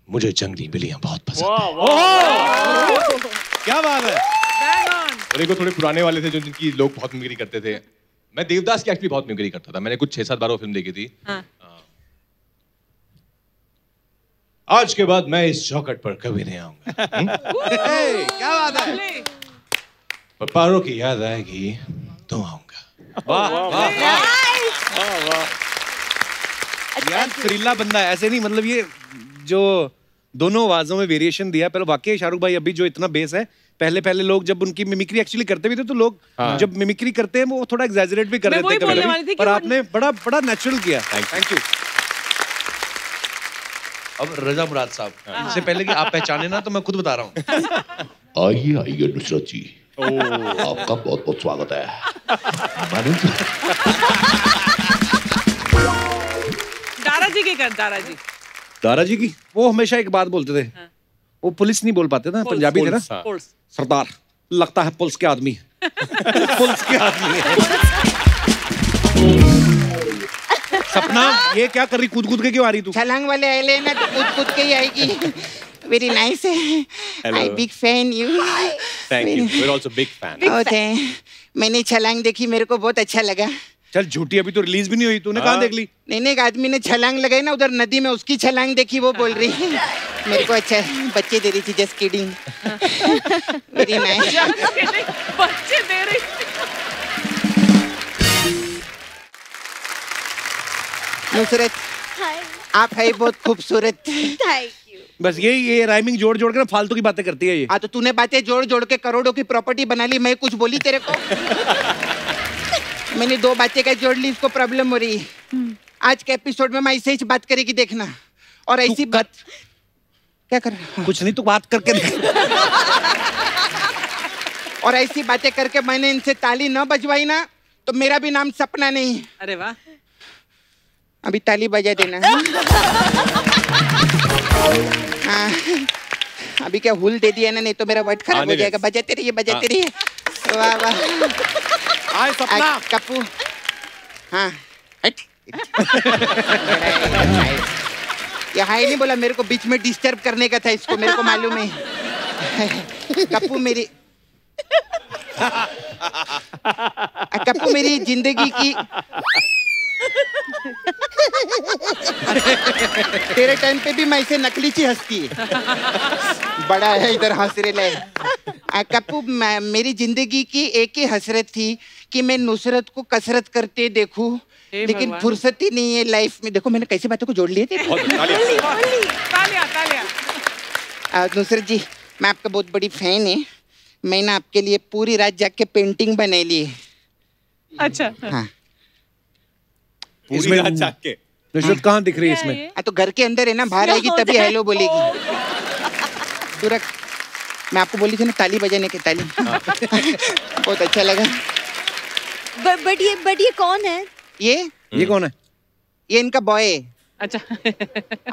मुझे जंगली बिल्लियाँ बहुत पसंद वाँ, वाँ, वाँ। क्या बात है? और एक थोड़े पुराने वाले थे जो जिनकी लोग बहुत मिमिक्री करते थे। मैं देवदास की एक्चुअली बहुत मिमिक्री करता था। मैंने कुछ छह सात बार वो फ़िल्म देखी थी। हाँ. आज के बाद मैं इस चौकट पर कभी नहीं आऊँगा। क्या बात है? पर पारो की याद आएगी तो आऊँगा। वाह वाह यार सुरीला बंदा है ऐसे नहीं मतलब ये जो दोनों आवाजों में वेरिएशन दिया पहले वाकई शाहरुख भाई अभी जो इतना बेस है पहले पहले लोग जब उनकी मिमिक्री एक्चुअली करते भी थे तो लोग हाँ। जब मिमिक्री करते हैं वो थोड़ा एग्जेजरेट भी कर देते हैं पर आपने बड़ा बड़ा नेचुरल किया। You. यू अब रजा मुराद साहब इससे पहले कि आप पहचाने ना तो मैं खुद बता रहा हूँ। आइए आइए नुसरत जी। आपका बहुत बहुत स्वागत है। मैंने दारा जी की कर दारा जी दारा जी की? वो हमेशा एक बात बोलते थे। वो पुलिस नहीं बोल पाते ना पंजाबी थे ना? हाँ। सरदार लगता है पुलिस के आदमी पुलिस के आदमी है। सपना ये क्या कर रही कूद कूद के क्यों आ रही तू? छलांग वाले आए ना तो कूद कूद के ही आएगी। Very nice I big fan you thank you we are also big fan होते मैंने छलांग देखी मेरे को बहुत अच्छा लगा। चल झूठी अभी तो रिलीज़ भी नहीं हुई तूने कहाँ देख ली? नहीं नहीं एक आदमी ने छलांग लगाई ना उधर नदी में उसकी छलांग देखी वो बोल रही है। मेरे को अच्छा बच्चे दे रही थी just kidding very nice Nusrat आप है बहुत खूबसूरत। थैंक यू बस ये ये राइमिंग जोड़ जोड़ कर ना फालतू की बातें करती है ये। हाँ तो तूने बातें जोड़ जोड़ के करोड़ों की प्रॉपर्टी बना ली मैं कुछ बोली तेरे को? मैंने दो बातें का जोड़ ली इसको प्रॉब्लम हो रही है। आज के एपिसोड में मैं ऐसे ही बात करेगी देखना। और ऐसी बात क्या कर रहा कुछ नहीं तू बात करके देख। और ऐसी बातें करके मैंने इनसे ताली न बजवाई ना तो मेरा भी नाम सपना नहीं अरे वाह। अभी ताली बजा देना हाँ। अभी क्या हुल दे दिया ना नहीं तो मेरा वर्ड खराब हो जाएगा। बजाते रहिए बजाते रहिए। वाह वाह। कप्पू। हाँ। ये हाय नहीं बोला मेरे को बीच में डिस्टर्ब करने का था इसको मेरे को मालूम है। कप्पू मेरी आ, कप्पू मेरी ज़िंदगी की तेरे टाइम पे भी मैं ऐसे नकली ची हंसती बड़ा है इधर हंस रहे है आ, मेरी ज़िंदगी की एक ही हसरत थी कि मैं नुसरत को कसरत करते देखूँ लेकिन फुर्सत ही नहीं है लाइफ में। देखो मैंने कैसे बातों को जोड़ लिए थे नुसरत जी मैं आपका बहुत बड़ी फ़ैन है। मैंने आपके लिए पूरी रात जाग के पेंटिंग बनाई ली अच्छा। हाँ। पूरी रात जाग के। नुसरत कहाँ दिख रही है इसमें? आ, तो घर के अंदर है ना बाहर आएगी तभी हेलो बोलेगी। तू मैं आपको बोली थी ना ताली बजाने की ताली। बहुत अच्छा लगा। बट ये बट ये कौन है? ये? ये कौन है? ये इनका बॉय है। अच्छा।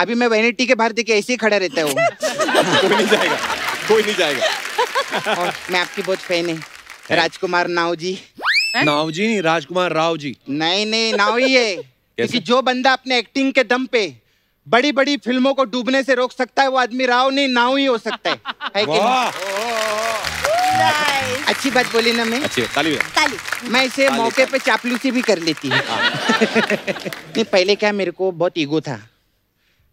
अभी मैं वैनिटी के बाहर देखे ऐसे ही खड़ा रहता है। वो कोई नहीं जाएगा कोई नहीं जाएगा। और मैं आपकी बहुत फ़ैन है। राजकुमार नाव जी। नाव जी नहीं राजकुमार राव जी नहीं नहीं नाव ही है। क्योंकि जो बंदा अपने एक्टिंग के दम पे बड़ी बड़ी फ़िल्मों को डूबने से रोक सकता है वो आदमी राव नहीं नाव ही हो सकता है, है कि नहीं? अच्छी बात बोली ना मैं। अच्छी ताली। ताली। मैं इसे ताली, मौके पे चापलूसी भी कर लेती हूँ। नहीं पहले क्या मेरे को बहुत ईगो था।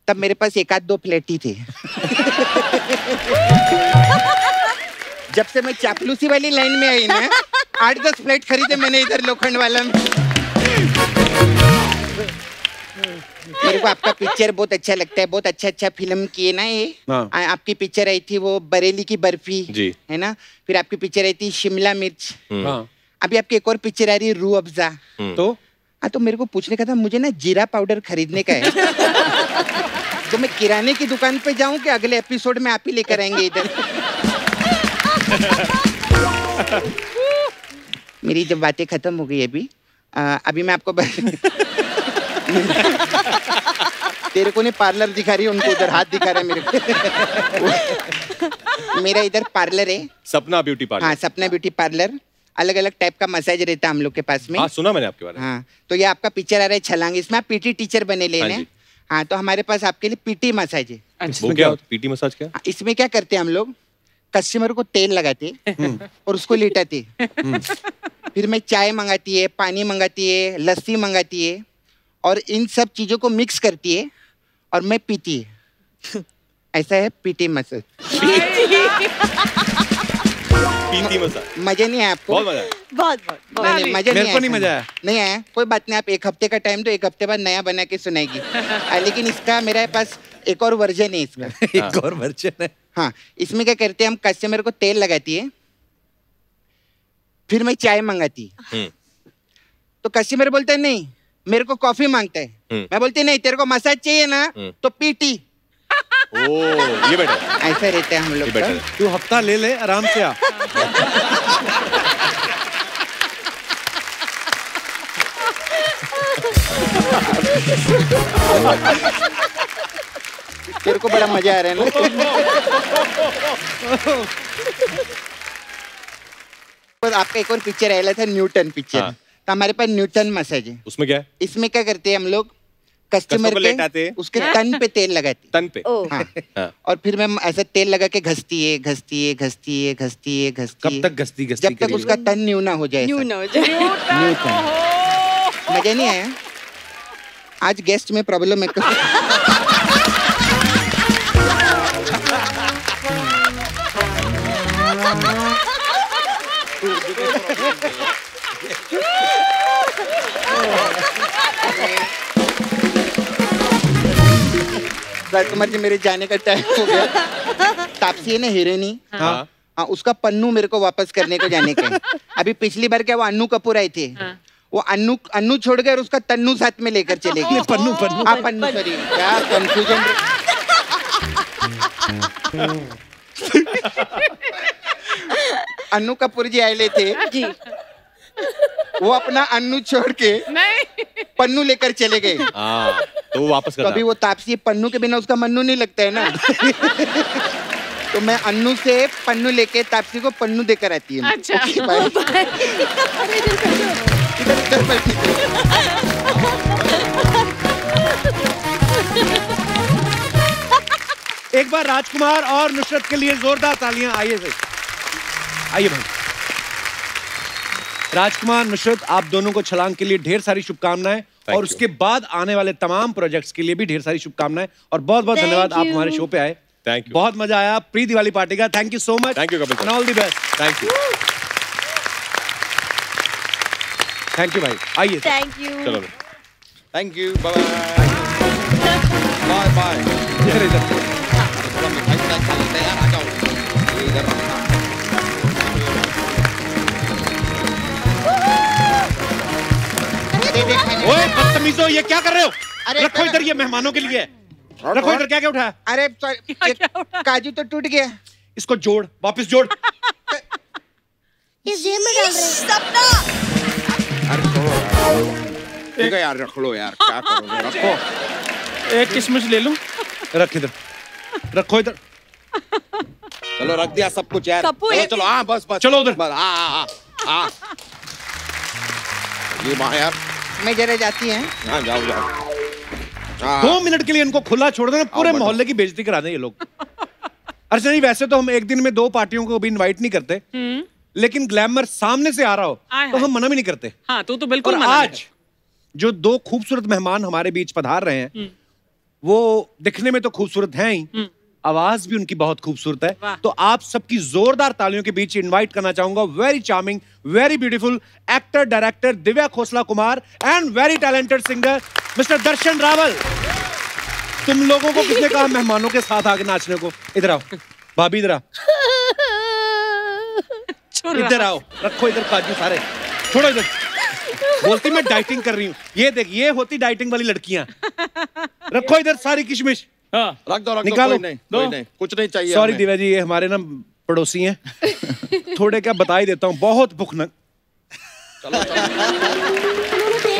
तब मेरे पास एक आध दो फ्लैट ही थे। जब से मैं चापलूसी वाली लाइन में आई ना आठ दस फ्लैट खरीदे मैंने इधर लोखंड वाला में। मेरे को आपका पिक्चर बहुत अच्छा लगता है बहुत अच्छा अच्छा फ़िल्म किए ना ये। हाँ। आ, आपकी पिक्चर आई थी वो बरेली की बर्फ़ी जी। है ना? फिर आपकी पिक्चर आई थी शिमला मिर्च। हाँ। अभी आपकी एक और पिक्चर आ रही है रू अफजा तो? हाँ तो मेरे को पूछने का था मुझे ना जीरा पाउडर खरीदने का है। तो मैं किराने की दुकान पे जाऊँ कि अगले एपिसोड में आप ही लेकर आएँगे इधर? मेरी जब बातें खत्म हो गई अभी आ, अभी मैं आपको तेरे को नहीं पार्लर दिखा रही उनको उधर हाथ दिखा रहा है मेरे को। मेरा इधर पार्लर है। सपना ब्यूटी पार्लर। हाँ सपना ब्यूटी पार्लर। अलग अलग टाइप का मसाज रहता है हम लोग के पास में। हाँ सुना मैंने आपके बारे में। हाँ तो ये आपका पिक्चर आ रहा है छलांग इसमें आप पीटी टीचर बने हाँ लेने जी। हाँ तो हमारे पास आपके लिए पीटी मसाज है। वो क्या पीटी मसाज क्या? हाँ, इसमें क्या करते हैं हम लोग? कस्टमर को तेल लगाते और उसको लिटाते। फिर मैं चाय मंगाती है पानी मंगाती है लस्सी मंगाती है और इन सब चीज़ों को मिक्स करती है और मैं पीती है। ऐसा है पीटी मसाज पीटी मसाज मज़े नहीं आया आपको? बहुत मज़ा बहुत बहुत नहीं, नहीं, मज़ा नहीं आया नहीं मज़ा आया। नहीं आया। कोई बात नहीं आप एक हफ़्ते का टाइम तो एक हफ़्ते बाद नया बना के सुनाएगी। लेकिन इसका मेरे पास एक और वर्जन है इसका। एक और वर्जन है। हाँ इसमें क्या करते हैं हम कस्टमर को तेल लगाती है। फिर मैं चाय मंगाती। हम्म। तो कस्टमर बोलते नहीं मेरे को कॉफ़ी माँगता है। हम्म। मैं बोलती नहीं तेरे को मसाज चाहिए ना हम्म। तो पीटी। ओ ये बेटर। ऐसा रहता है हम लोग है। तू हफ़्ता ले ले आराम से आ। तेरे को बड़ा मज़ा आ रहा है ना। और आपका एक और पिक्चर आया था न्यूटन पिक्चर हाँ। तो हमारे पास न्यूटन मसाज है। उसमें क्या है? इसमें क्या करते हैं हम लोग? कस्टमर लेटाते उसके तन पे तेल लगाते तन पे? हाँ। हाँ। और फिर मैं ऐसा तेल लगा के घसती है घसती है घसती है घसती है घसती कब है। तक गस्ती गस्ती जब तक उसका तन न्यू ना हो जाए न्यू ना हो जाए। न्यूटन मज़ा नहीं आया? आज गेस्ट में प्रॉब्लम है। राजकुमार जी मेरे जाने का टाइम हो गया। तापसी है ना। हीरोइनी हाँ। हाँ उसका पन्नू मेरे को वापस करने को जाने का अभी पिछली बार क्या वो अन्नू कपूर आए थे? वो अन्नू अन्नू छोड़ गए और उसका तन्नू साथ में लेकर चले गए। पन्नू पन्नू। हाँ पन्नू सॉरी क्या कंफ्यूजन अन्नू कपूर जी आए थे। जी। वो अपना अन्नू छोड़ के नहीं। पन्नू लेकर चले गए। हाँ तो वो वापस तो अभी वो तापसी पन्नू के बिना उसका मन्नू नहीं लगता है ना? तो मैं अन्नू से पन्नू लेके तापसी को पन्नू देकर आती है। अच्छा। इधर इधर बैठ एक बार राजकुमार और नुसरत के लिए जोरदार तालियाँ आइए सही आइए भाई राजकुमार नुसरत आप दोनों को छलांग के लिए ढेर सारी शुभकामनाएँ और you. उसके बाद आने वाले तमाम प्रोजेक्ट्स के लिए भी ढेर सारी शुभकामनाएँ और बहुत बहुत धन्यवाद आप हमारे शो पे आए Thank you. बहुत मज़ा आया प्री दिवाली पार्टी का thank you so much you, Kapil all the best thank you thank you भाई आइए थैंक यू चलो thank you bye bye bye इधर हैं ये इधर बदतमीजो ये क्या कर रहे हो? अरे, रखो इधर ये मेहमानों के लिए। रखो इधर क्या क्या उठाया अरे काजू तो टूट गया। इसको जोड़ वापस जोड़। इस जेब में डाल रहे हैं। ठीक है यार रख लो यार क्या करोगे रखो। एक किशमिश ले लूँ? रख इधर। रखो इधर। चलो रख दिया सब कुछ यार। चलो चलो हाँ बस बस। चलो उधर। बस हाँ हाँ हाँ हाँ। ये वहाँ यार। मैं जरा जाती है। हाँ जाओ जाओ। हाँ। दो मिनट के लिए इनको खुला छोड़ देना पूरे मोहल्ले की बेइज्जती करा दें ये लोग। अर्चना जी वैसे तो हम एक दिन में दो पार्टियों को भी इनवाइट नहीं करते लेकिन ग्लैमर सामने से आ रहा हो तो हम मना भी नहीं करते। हाँ तू तो बिल्कुल और मना आज जो दो खूबसूरत मेहमान हमारे बीच पधार रहे हैं वो दिखने में तो खूबसूरत हैं ही आवाज़ भी उनकी बहुत खूबसूरत है। तो आप सबकी जोरदार तालियों के बीच इनवाइट करना चाहूँगा। Very charming very beautiful actor director Divya Khosla Kumar and very talented singer mister Darshan Raval. तुम लोगों को किसने कहा मेहमानों के साथ आगे नाचने को? इधर आओ। भाभी इधर आओ। इधर आओ। रखो इधर काजू सारे। छोड़ो इधर। बोलती मैं डाइटिंग कर रही हूँ। ये देख ये होती डाइटिंग वाली लड़कियाँ। रखो इधर सारी किशमिश। रख दो रख दो निकालो। कोई नहीं कोई नहीं कुछ नहीं चाहिए सॉरी। दिव्या जी ये हमारे ना पड़ोसी हैं। थोड़े क्या बता ही देता हूँ बहुत भुख न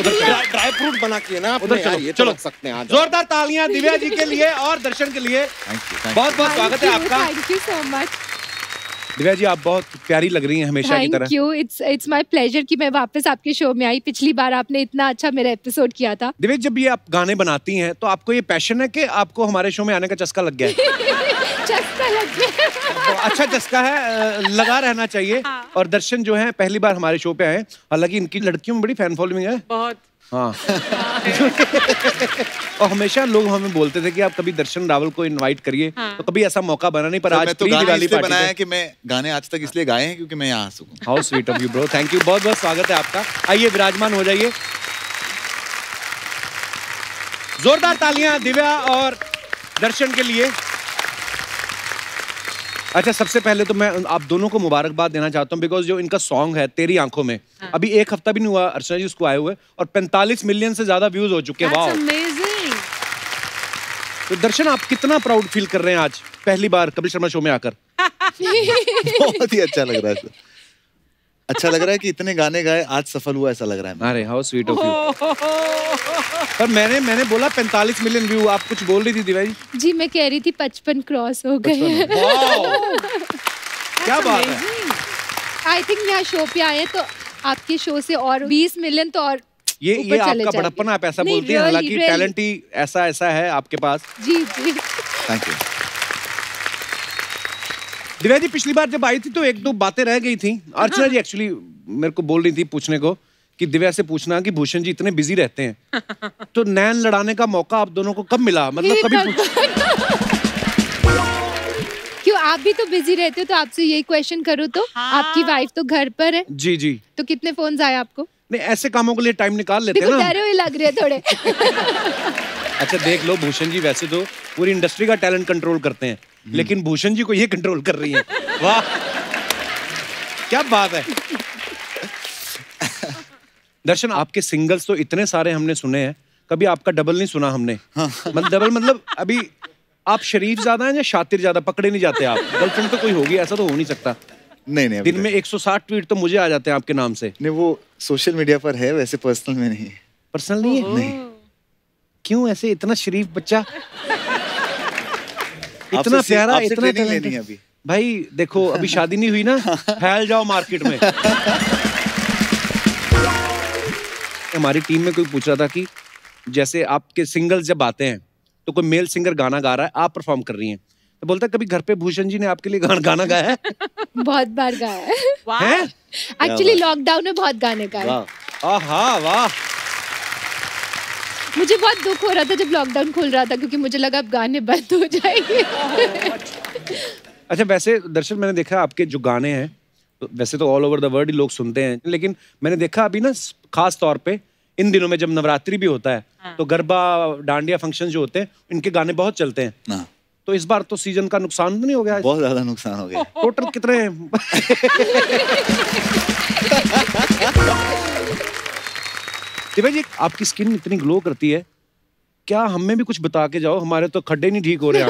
ड्राई ड्राई फ्रूट बना के ना उधर चलो ये तो चलो। सकते हैं जोरदार तालियाँ दिव्या जी के लिए और दर्शन के लिए। बहुत बहुत स्वागत है आपका। Thank you so much Divya ji आप बहुत प्यारी लग रही हैं हमेशा की तरह। Thank you it's it's my pleasure कि मैं वापस आपके शो में आई। पिछली बार आपने इतना अच्छा मेरा एपिसोड किया था। दिव्या जब ये आप गाने बनाती हैं तो आपको ये पैशन है कि आपको हमारे शो में आने का चस्का लग गया है? चस्का लग गया तो अच्छा चस्का है लगा रहना चाहिए। और दर्शन जो है पहली बार हमारे शो पे आए हैं। हालाँकि इनकी लड़कियों में बड़ी फ़ैन फॉलोइंग है। बहुत। हाँ। और हमेशा लोग हमें बोलते थे कि आप कभी दर्शन रावल को इनवाइट करिए। हाँ। तो कभी ऐसा मौका बना नहीं पर आज मैं तो प्री दिवाली पार्टी बनाया है कि मैं गाने आज तक इसलिए गाए हैं क्योंकि मैं यहाँ आ सकूँ how sweet of you bro thank you बहुत बहुत स्वागत है आपका। आइए विराजमान हो जाइए। जोरदार तालियाँ दिव्या और दर्शन के लिए। अच्छा सबसे पहले तो मैं आप दोनों को मुबारकबाद देना चाहता हूँ बिकॉज़ जो इनका सॉन्ग है तेरी आँखों में हाँ। अभी एक हफ़्ता भी नहीं हुआ अर्चना जी उसको आए हुए और 45 मिलियन से ज़्यादा व्यूज़ हो चुके हैं। वाह तो दर्शन आप कितना प्राउड फील कर रहे हैं आज? पहली बार कपिल शर्मा शो में आकर। बहुत ही अच्छा लग रहा है अच्छा लग रहा है कि इतने गाने गाए आज सफल हुआ ऐसा लग रहा है। अरे हाउ स्वीट ऑफ़ यू पर मैंने मैंने बोला 45 मिलियन व्यू आप कुछ बोल रही थी दिव्या जी जी मैं कह रही थी पचपन क्रॉस हो गए क्या बात है। आई थिंक यहाँ शो पे आए तो आपके शो से और 20 मिलियन तो और ये ये आपका। बड़प्पन आप ऐसा बोलती हैं हालाँकि टैलेंट ही ऐसा ऐसा है आपके पास। जी जी। थैंक यू दिव्या जी पिछली बार जब आई थी तो एक दो बातें रह गई थी। अर्चना जी एक्चुअली मेरे को बोल रही थी पूछने को कि दिव्या से पूछना कि भूषण जी इतने बिज़ी रहते हैं। तो नैन लड़ाने का मौका आप दोनों को कब मिला? मतलब कभी क्यों आप भी तो बिज़ी रहते हो तो आपसे यही क्वेश्चन करूँ तो? हाँ। आपकी वाइफ तो घर पर है। जी जी। तो कितने फ़ोन आए आपको? नहीं ऐसे कामों के लिए टाइम निकाल लेते हैं ना। डरे हुए लग रहे थोड़े। अच्छा देख लो भूषण जी वैसे तो पूरी इंडस्ट्री का टैलेंट कंट्रोल करते हैं। लेकिन भूषण जी को ये कंट्रोल कर रही है। वाह! क्या बात है। दर्शन आपके सिंगल्स तो इतने सारे हमने सुने हैं कभी आपका डबल नहीं सुना हमने। मतलब डबल मतलब अभी आप शरीफ ज़्यादा हैं या शातिर ज़्यादा? पकड़े नहीं जाते आप। गर्लफ्रेंड तो कोई होगी ऐसा तो हो नहीं सकता। नहीं नहीं दिन में 160 ट्वीट तो मुझे आ जाते हैं आपके नाम से। नहीं वो सोशल मीडिया पर है वैसे पर्सनल में नहीं। पर्सनल नहीं है? नहीं। क्यों ऐसे इतना शरीफ बच्चा? इतना प्यारा इतना लेनी है अभी। भाई देखो अभी शादी नहीं हुई ना फैल जाओ मार्केट में। हमारी टीम में कोई पूछ रहा था कि जैसे आपके सिंगल्स जब आते हैं तो कोई मेल सिंगर गाना गा रहा है आप परफॉर्म कर रही हैं। तो बोलता है कभी घर पे भूषण जी ने आपके लिए गाना गाना गाया है? बहुत बार गाया है? एक्चुअली लॉकडाउन में बहुत गाने गाए। वाह। आहा वाह। मुझे बहुत दुख हो रहा था जब लॉकडाउन खुल रहा था क्योंकि मुझे लगा अब गाने बंद हो जाएँगे। अच्छा वैसे दर्शन मैंने देखा आपके जो गाने हैं वैसे तो ऑल ओवर द वर्ल्ड ही लोग सुनते हैं लेकिन मैंने देखा अभी ना खास तौर पे इन दिनों में जब नवरात्रि भी होता है तो गरबा डांडिया फ़ंक्शन जो होते हैं इनके गाने बहुत चलते हैं। ना तो इस बार तो सीज़न का नुकसान तो नहीं हो गया? बहुत ज़्यादा नुकसान हो गया। टोटल कितने दिव्या जी आपकी स्किन इतनी ग्लो करती है क्या हमें भी कुछ बता के जाओ? हमारे तो खड्डे नहीं ठीक हो रहे हैं।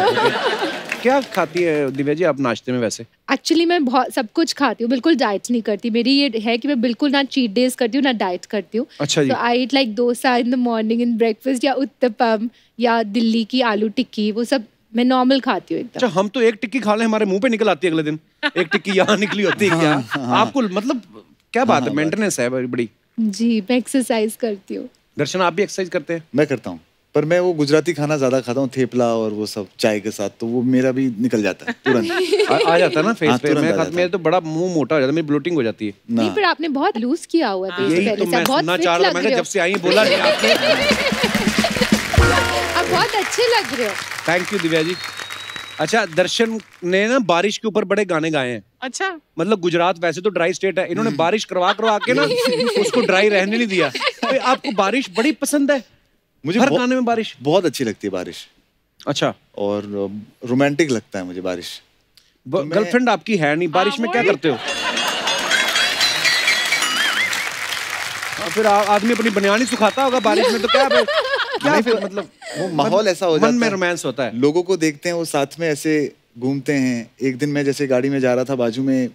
क्या खाती है दिव्या जी आप नाश्ते में वैसे? एक्चुअली मैं बहुत सब कुछ खाती हूँ बिल्कुल डाइट नहीं करती। मेरी ये है कि मैं बिल्कुल ना चीट डेज़ करती हूँ ना डाइट करती हूँ। अच्छा जी। तो I eat like dosa in the morning in breakfast या उत्तपम या दिल्ली की आलू टिक्की वो सब मैं नॉर्मल खाती हूँ अच्छा हम तो एक टिक्की खा ले हमारे मुँह पे निकल आती है अगले दिन। एक टिक्की यहाँ निकली होती है क्या? आपको मतलब क्या बात है मेंटेनेंस है बड़ी। बड़ी जी मैं एक्सरसाइज करती हूँ। दर्शन आप भी एक्सरसाइज करते हैं? मैं करता हूँ। पर मैं वो गुजराती खाना ज़्यादा खाता हूँ थेपला और वो सब चाय के साथ तो वो मेरा भी निकल जाता है तुरंत। आ, आ जाता है ना फेस हाँ, पे। मैं खाता मेरे तो बड़ा मुँह मोटा हो जाता है मेरी ब्लोटिंग हो जाती है। नहीं पर आपने बहुत लूज किया हुआ है यही तो मैं सुनना चाह रहा था लग मैं रहे कहा हो। जब से आई बोला नहीं आपने। आप बहुत अच्छे लग रहे हो। Thank you Divya ji. अच्छा दर्शन ने ना बारिश के ऊपर बड़े गाने गाए हैं। अच्छा। मतलब गुजरात वैसे तो ड्राई स्टेट है इन्होंने बारिश करवा करवा के ना उसको ड्राई रहने नहीं दिया। तो आपको बारिश बड़ी पसंद है? मुझे हर गाने में बारिश? बहुत अच्छी लगती है बारिश। अच्छा। और रोमांटिक लगता है मुझे बारिश। गर्लफ्रेंड आपकी है नहीं बारिश में क्या करते हो? हाँ, फिर आदमी अपनी बनियान ही सुखाता होगा बारिश में तो क्या क्या फिर तो मतलब वो माहौल ऐसा हो जाता मन में रोमांस होता है। लोगों को देखते हैं वो साथ में ऐसे घूमते हैं। एक दिन मैं जैसे गाड़ी में जा रहा था बाजू में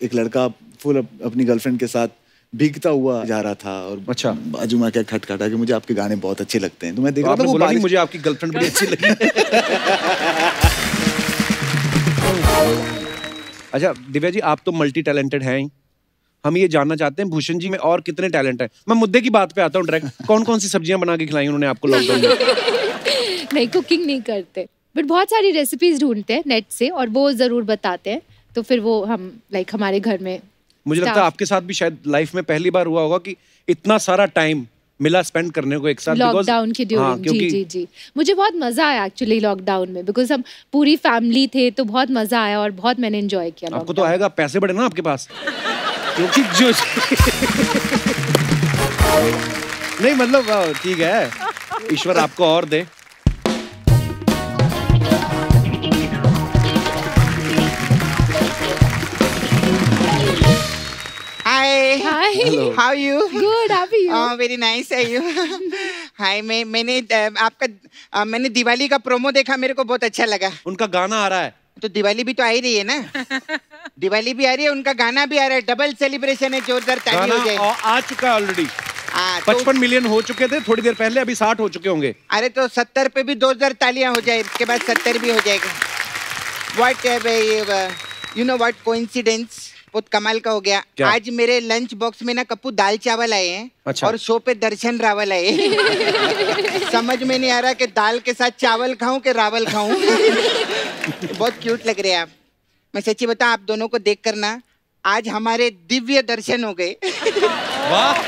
एक लड़का फुल अप, अपनी गर्लफ्रेंड के साथ भीगता हुआ जा रहा था और अच्छा बाजू में आके खटखटा कि मुझे आपके गाने बहुत अच्छे लगते हैं। तो मैं देख तो रहा था वो बोला मुझे आपकी गर्लफ्रेंड बड़ी अच्छी लगी। अच्छा दिव्या जी आप तो मल्टी टैलेंटेड हैं ही। हम ये जानना चाहते हैं भूषण जी में और कितने टैलेंट हैं। मैं मुद्दे की बात पे आता हूँ डायरेक्ट कौन कौन सी सब्ज़ियाँ बना के खिलाई उन्होंने आपको लॉकडाउन में? नहीं कुकिंग नहीं करते। बट बहुत सारी रेसिपीज़ ढूंढते हैं नेट से और वो ज़रूर बताते हैं। तो फिर वो हम लाइक हमारे घर में मुझे लगता है आपके साथ भी शायद लाइफ में पहली बार हुआ होगा कि इतना सारा टाइम मिला स्पेंड करने को एक साथ लॉकडाउन के हाँ, ड्यूरिंग जी जी जी। मुझे बहुत मज़ा आया एक्चुअली लॉकडाउन में बिकॉज़ हम पूरी फैमिली थे तो बहुत मज़ा आया और बहुत मैंने एंजॉय किया आपको तो आएगा पैसे बड़े ना आपके पास? क्योंकि जो नहीं मतलब ठीक है। ईश्वर आपको और दे। Hi hi hello how you good how are you very nice है यू हाय मैं मैंने आपका मैंने दिवाली का प्रोमो देखा मेरे को बहुत अच्छा लगा। उनका गाना आ रहा है। तो दिवाली भी तो आ ही रही है ना? दिवाली भी आ रही है उनका गाना भी आ रहा है। डबल सेलिब्रेशन है जोरदार ताली हो जाए। आ, आ चुका है ऑलरेडी हाँ, तो- पचपन मिलियन हो चुके थे थोड़ी देर पहले अभी साठ हो चुके होंगे। अरे तो सत्तर पे भी दो हज़ार तालियाँ हो जाए इसके बाद सत्तर भी हो जाएगा। What you know what coincidence बहुत कमाल का हो गया। क्या? आज मेरे लंच बॉक्स में ना कप्पू दाल चावल आए हैं अच्छा। और शो पे दर्शन रावल आए समझ में नहीं आ रहा कि दाल के साथ चावल खाऊं कि रावल खाऊं। बहुत क्यूट लग रहे हैं आप। मैं सच्ची बताऊँ आप दोनों को देख कर ना आज हमारे दिव्य दर्शन हो गए। वाह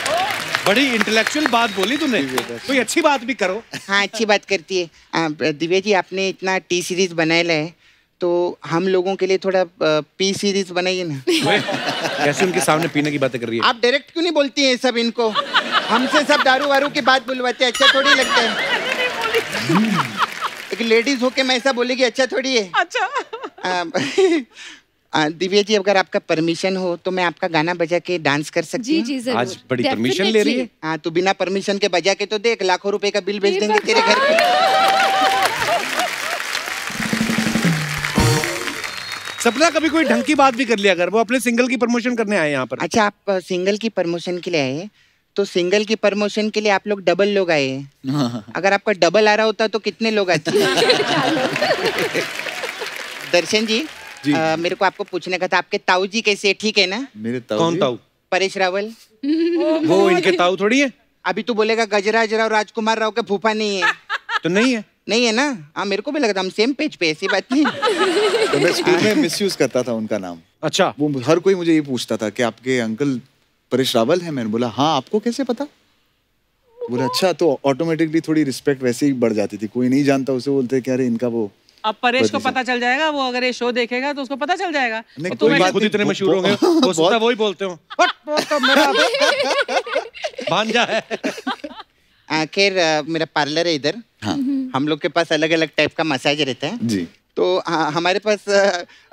बड़ी इंटेलेक्चुअल बात बोली तूने। कोई अच्छी बात भी करो। हाँ अच्छी बात करती है। आ, दिव्या जी आपने इतना टी सीरीज़ बनाया है। तो हम लोगों के लिए थोड़ा पी सीरीज़ बनाइए ना। कैसे उनके सामने पीने की बातें कर रही है? आप डायरेक्ट क्यों नहीं बोलती हैं सब इनको? हमसे सब दारू वारू की बात बुलवाते हैं अच्छा थोड़ी लगता है। एक लेडीज़ होके मैं ऐसा बोलेगी अच्छा थोड़ी है। अच्छा। दिव्या जी अगर आपका परमिशन हो तो मैं आपका गाना बजा के डांस कर सकती जी हूँ। जी ज़रूर। आज बड़ी परमिशन ले रही है। हाँ तो बिना परमिशन के बजा के तो देख लाखों रुपए का बिल भेज देंगे तेरे घर पे। सपना कभी कोई ढंग की बात भी कर लिया अगर वो अपने सिंगल की प्रमोशन करने आए यहाँ पर। अच्छा आप सिंगल की प्रमोशन के लिए आए तो सिंगल की प्रमोशन के लिए आप लोग डबल लोग आए अगर आपका डबल आ रहा होता तो कितने लोग आते? दर्शन जी, जी। अ, मेरे को आपको पूछने का था आपके ताऊ जी कैसे ठीक है ना? मेरे ताऊ कौन ताऊ? परेश रावल। वो इनके ताऊ थोड़ी है? अभी तू बोलेगा गजराज राव राजकुमार राव के फूफा नहीं है। तो नहीं है? नहीं है ना? हाँ मेरे को भी लगा था हम सेम पेज पे ऐसी बात नहीं तो मैं स्कूल में मिसयूज करता था उनका नाम। अच्छा। वो हर कोई मुझे ये पूछता था कि आपके अंकल परेश रावल है? मैंने बोला हाँ आपको कैसे पता? बोला अच्छा तो ऑटोमेटिकली थोड़ी रिस्पेक्ट वैसे ही बढ़ जाती थी। कोई नहीं जानता उसे बोलते कि अरे इनका वो अब परेश को पता चल जाएगा वो अगर ये शो देखेगा तो उसको पता चल जाएगा। नहीं, तो कोई बात खुद इतने मशहूर हो गए। हो सकता है वो ही बोलते हो। "हट, वो तो मेरा भांजा है। आखिर मेरा पार्लर है इधर। हाँ हम लोग के पास अलग अलग टाइप का मसाज रहता है। जी। तो हाँ, हमारे पास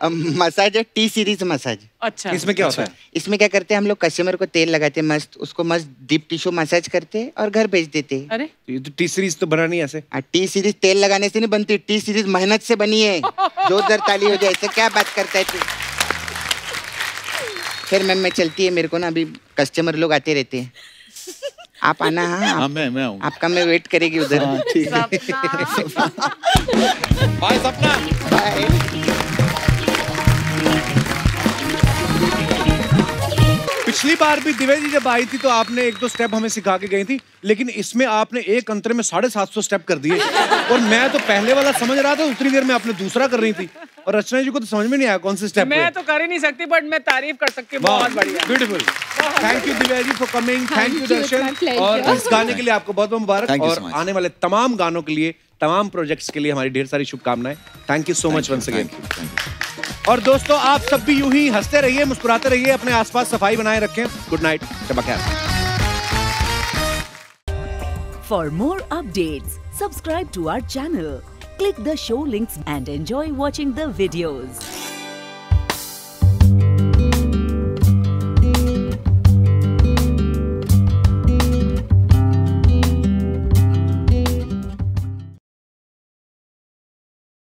मसाज है टी सीरीज़ मसाज अच्छा। इसमें क्या होता है? इसमें क्या करते हैं हम लोग कस्टमर को तेल लगाते हैं मस्त उसको मस्त डीप टिश्यू मसाज करते हैं और घर भेज देते हैं। अरे। ये तो टी सीरीज़ तो बना नहीं ऐसे? आ, टी सीरीज़ तेल लगाने से नहीं बनती टी सीरीज़ मेहनत से बनी है। जोरदार ताली हो जाए ऐसे क्या बात करता है तू? फिर मैम मैं चलती है मेरे को ना अभी कस्टमर लोग आते रहते हैं। आप आना हाँ हाँ आप, मैं मैं हूँ आपका मैं वेट करेगी उधर। हाँ ठीक है। बाय सपना। बाय पिछले बार भी दिव्या जी जब आई थी तो आपने एक दो स्टेप हमें सिखा के गई थी लेकिन इसमें आपने एक अंतरे में साढ़े सात सौ स्टेप कर दिए। और मैं तो पहले वाला समझ रहा था उतनी देर में आपने दूसरा कर रही थी। और रचना जी को तो समझ में नहीं आया कौन से स्टेप मैं तो कर ही नहीं सकती बट मैं तारीफ़ कर सकती हूँ बहुत बढ़िया। Beautiful thank you Divya ji for coming thank you Darshan. और इस गाने के लिए आपको बहुत बहुत मुबारक। और आने वाले तमाम गानों के लिए तमाम प्रोजेक्ट्स के लिए हमारी ढेर सारी शुभकामनाएँ। Thank you so much once again और दोस्तों, आप सब भी यूँ ही हँसते रहिए, मुस्कुराते रहिए, अपने आसपास सफ़ाई बनाए रखें। Good night चमकैर for more update subscribe to our channel click the show links and enjoy watching the videos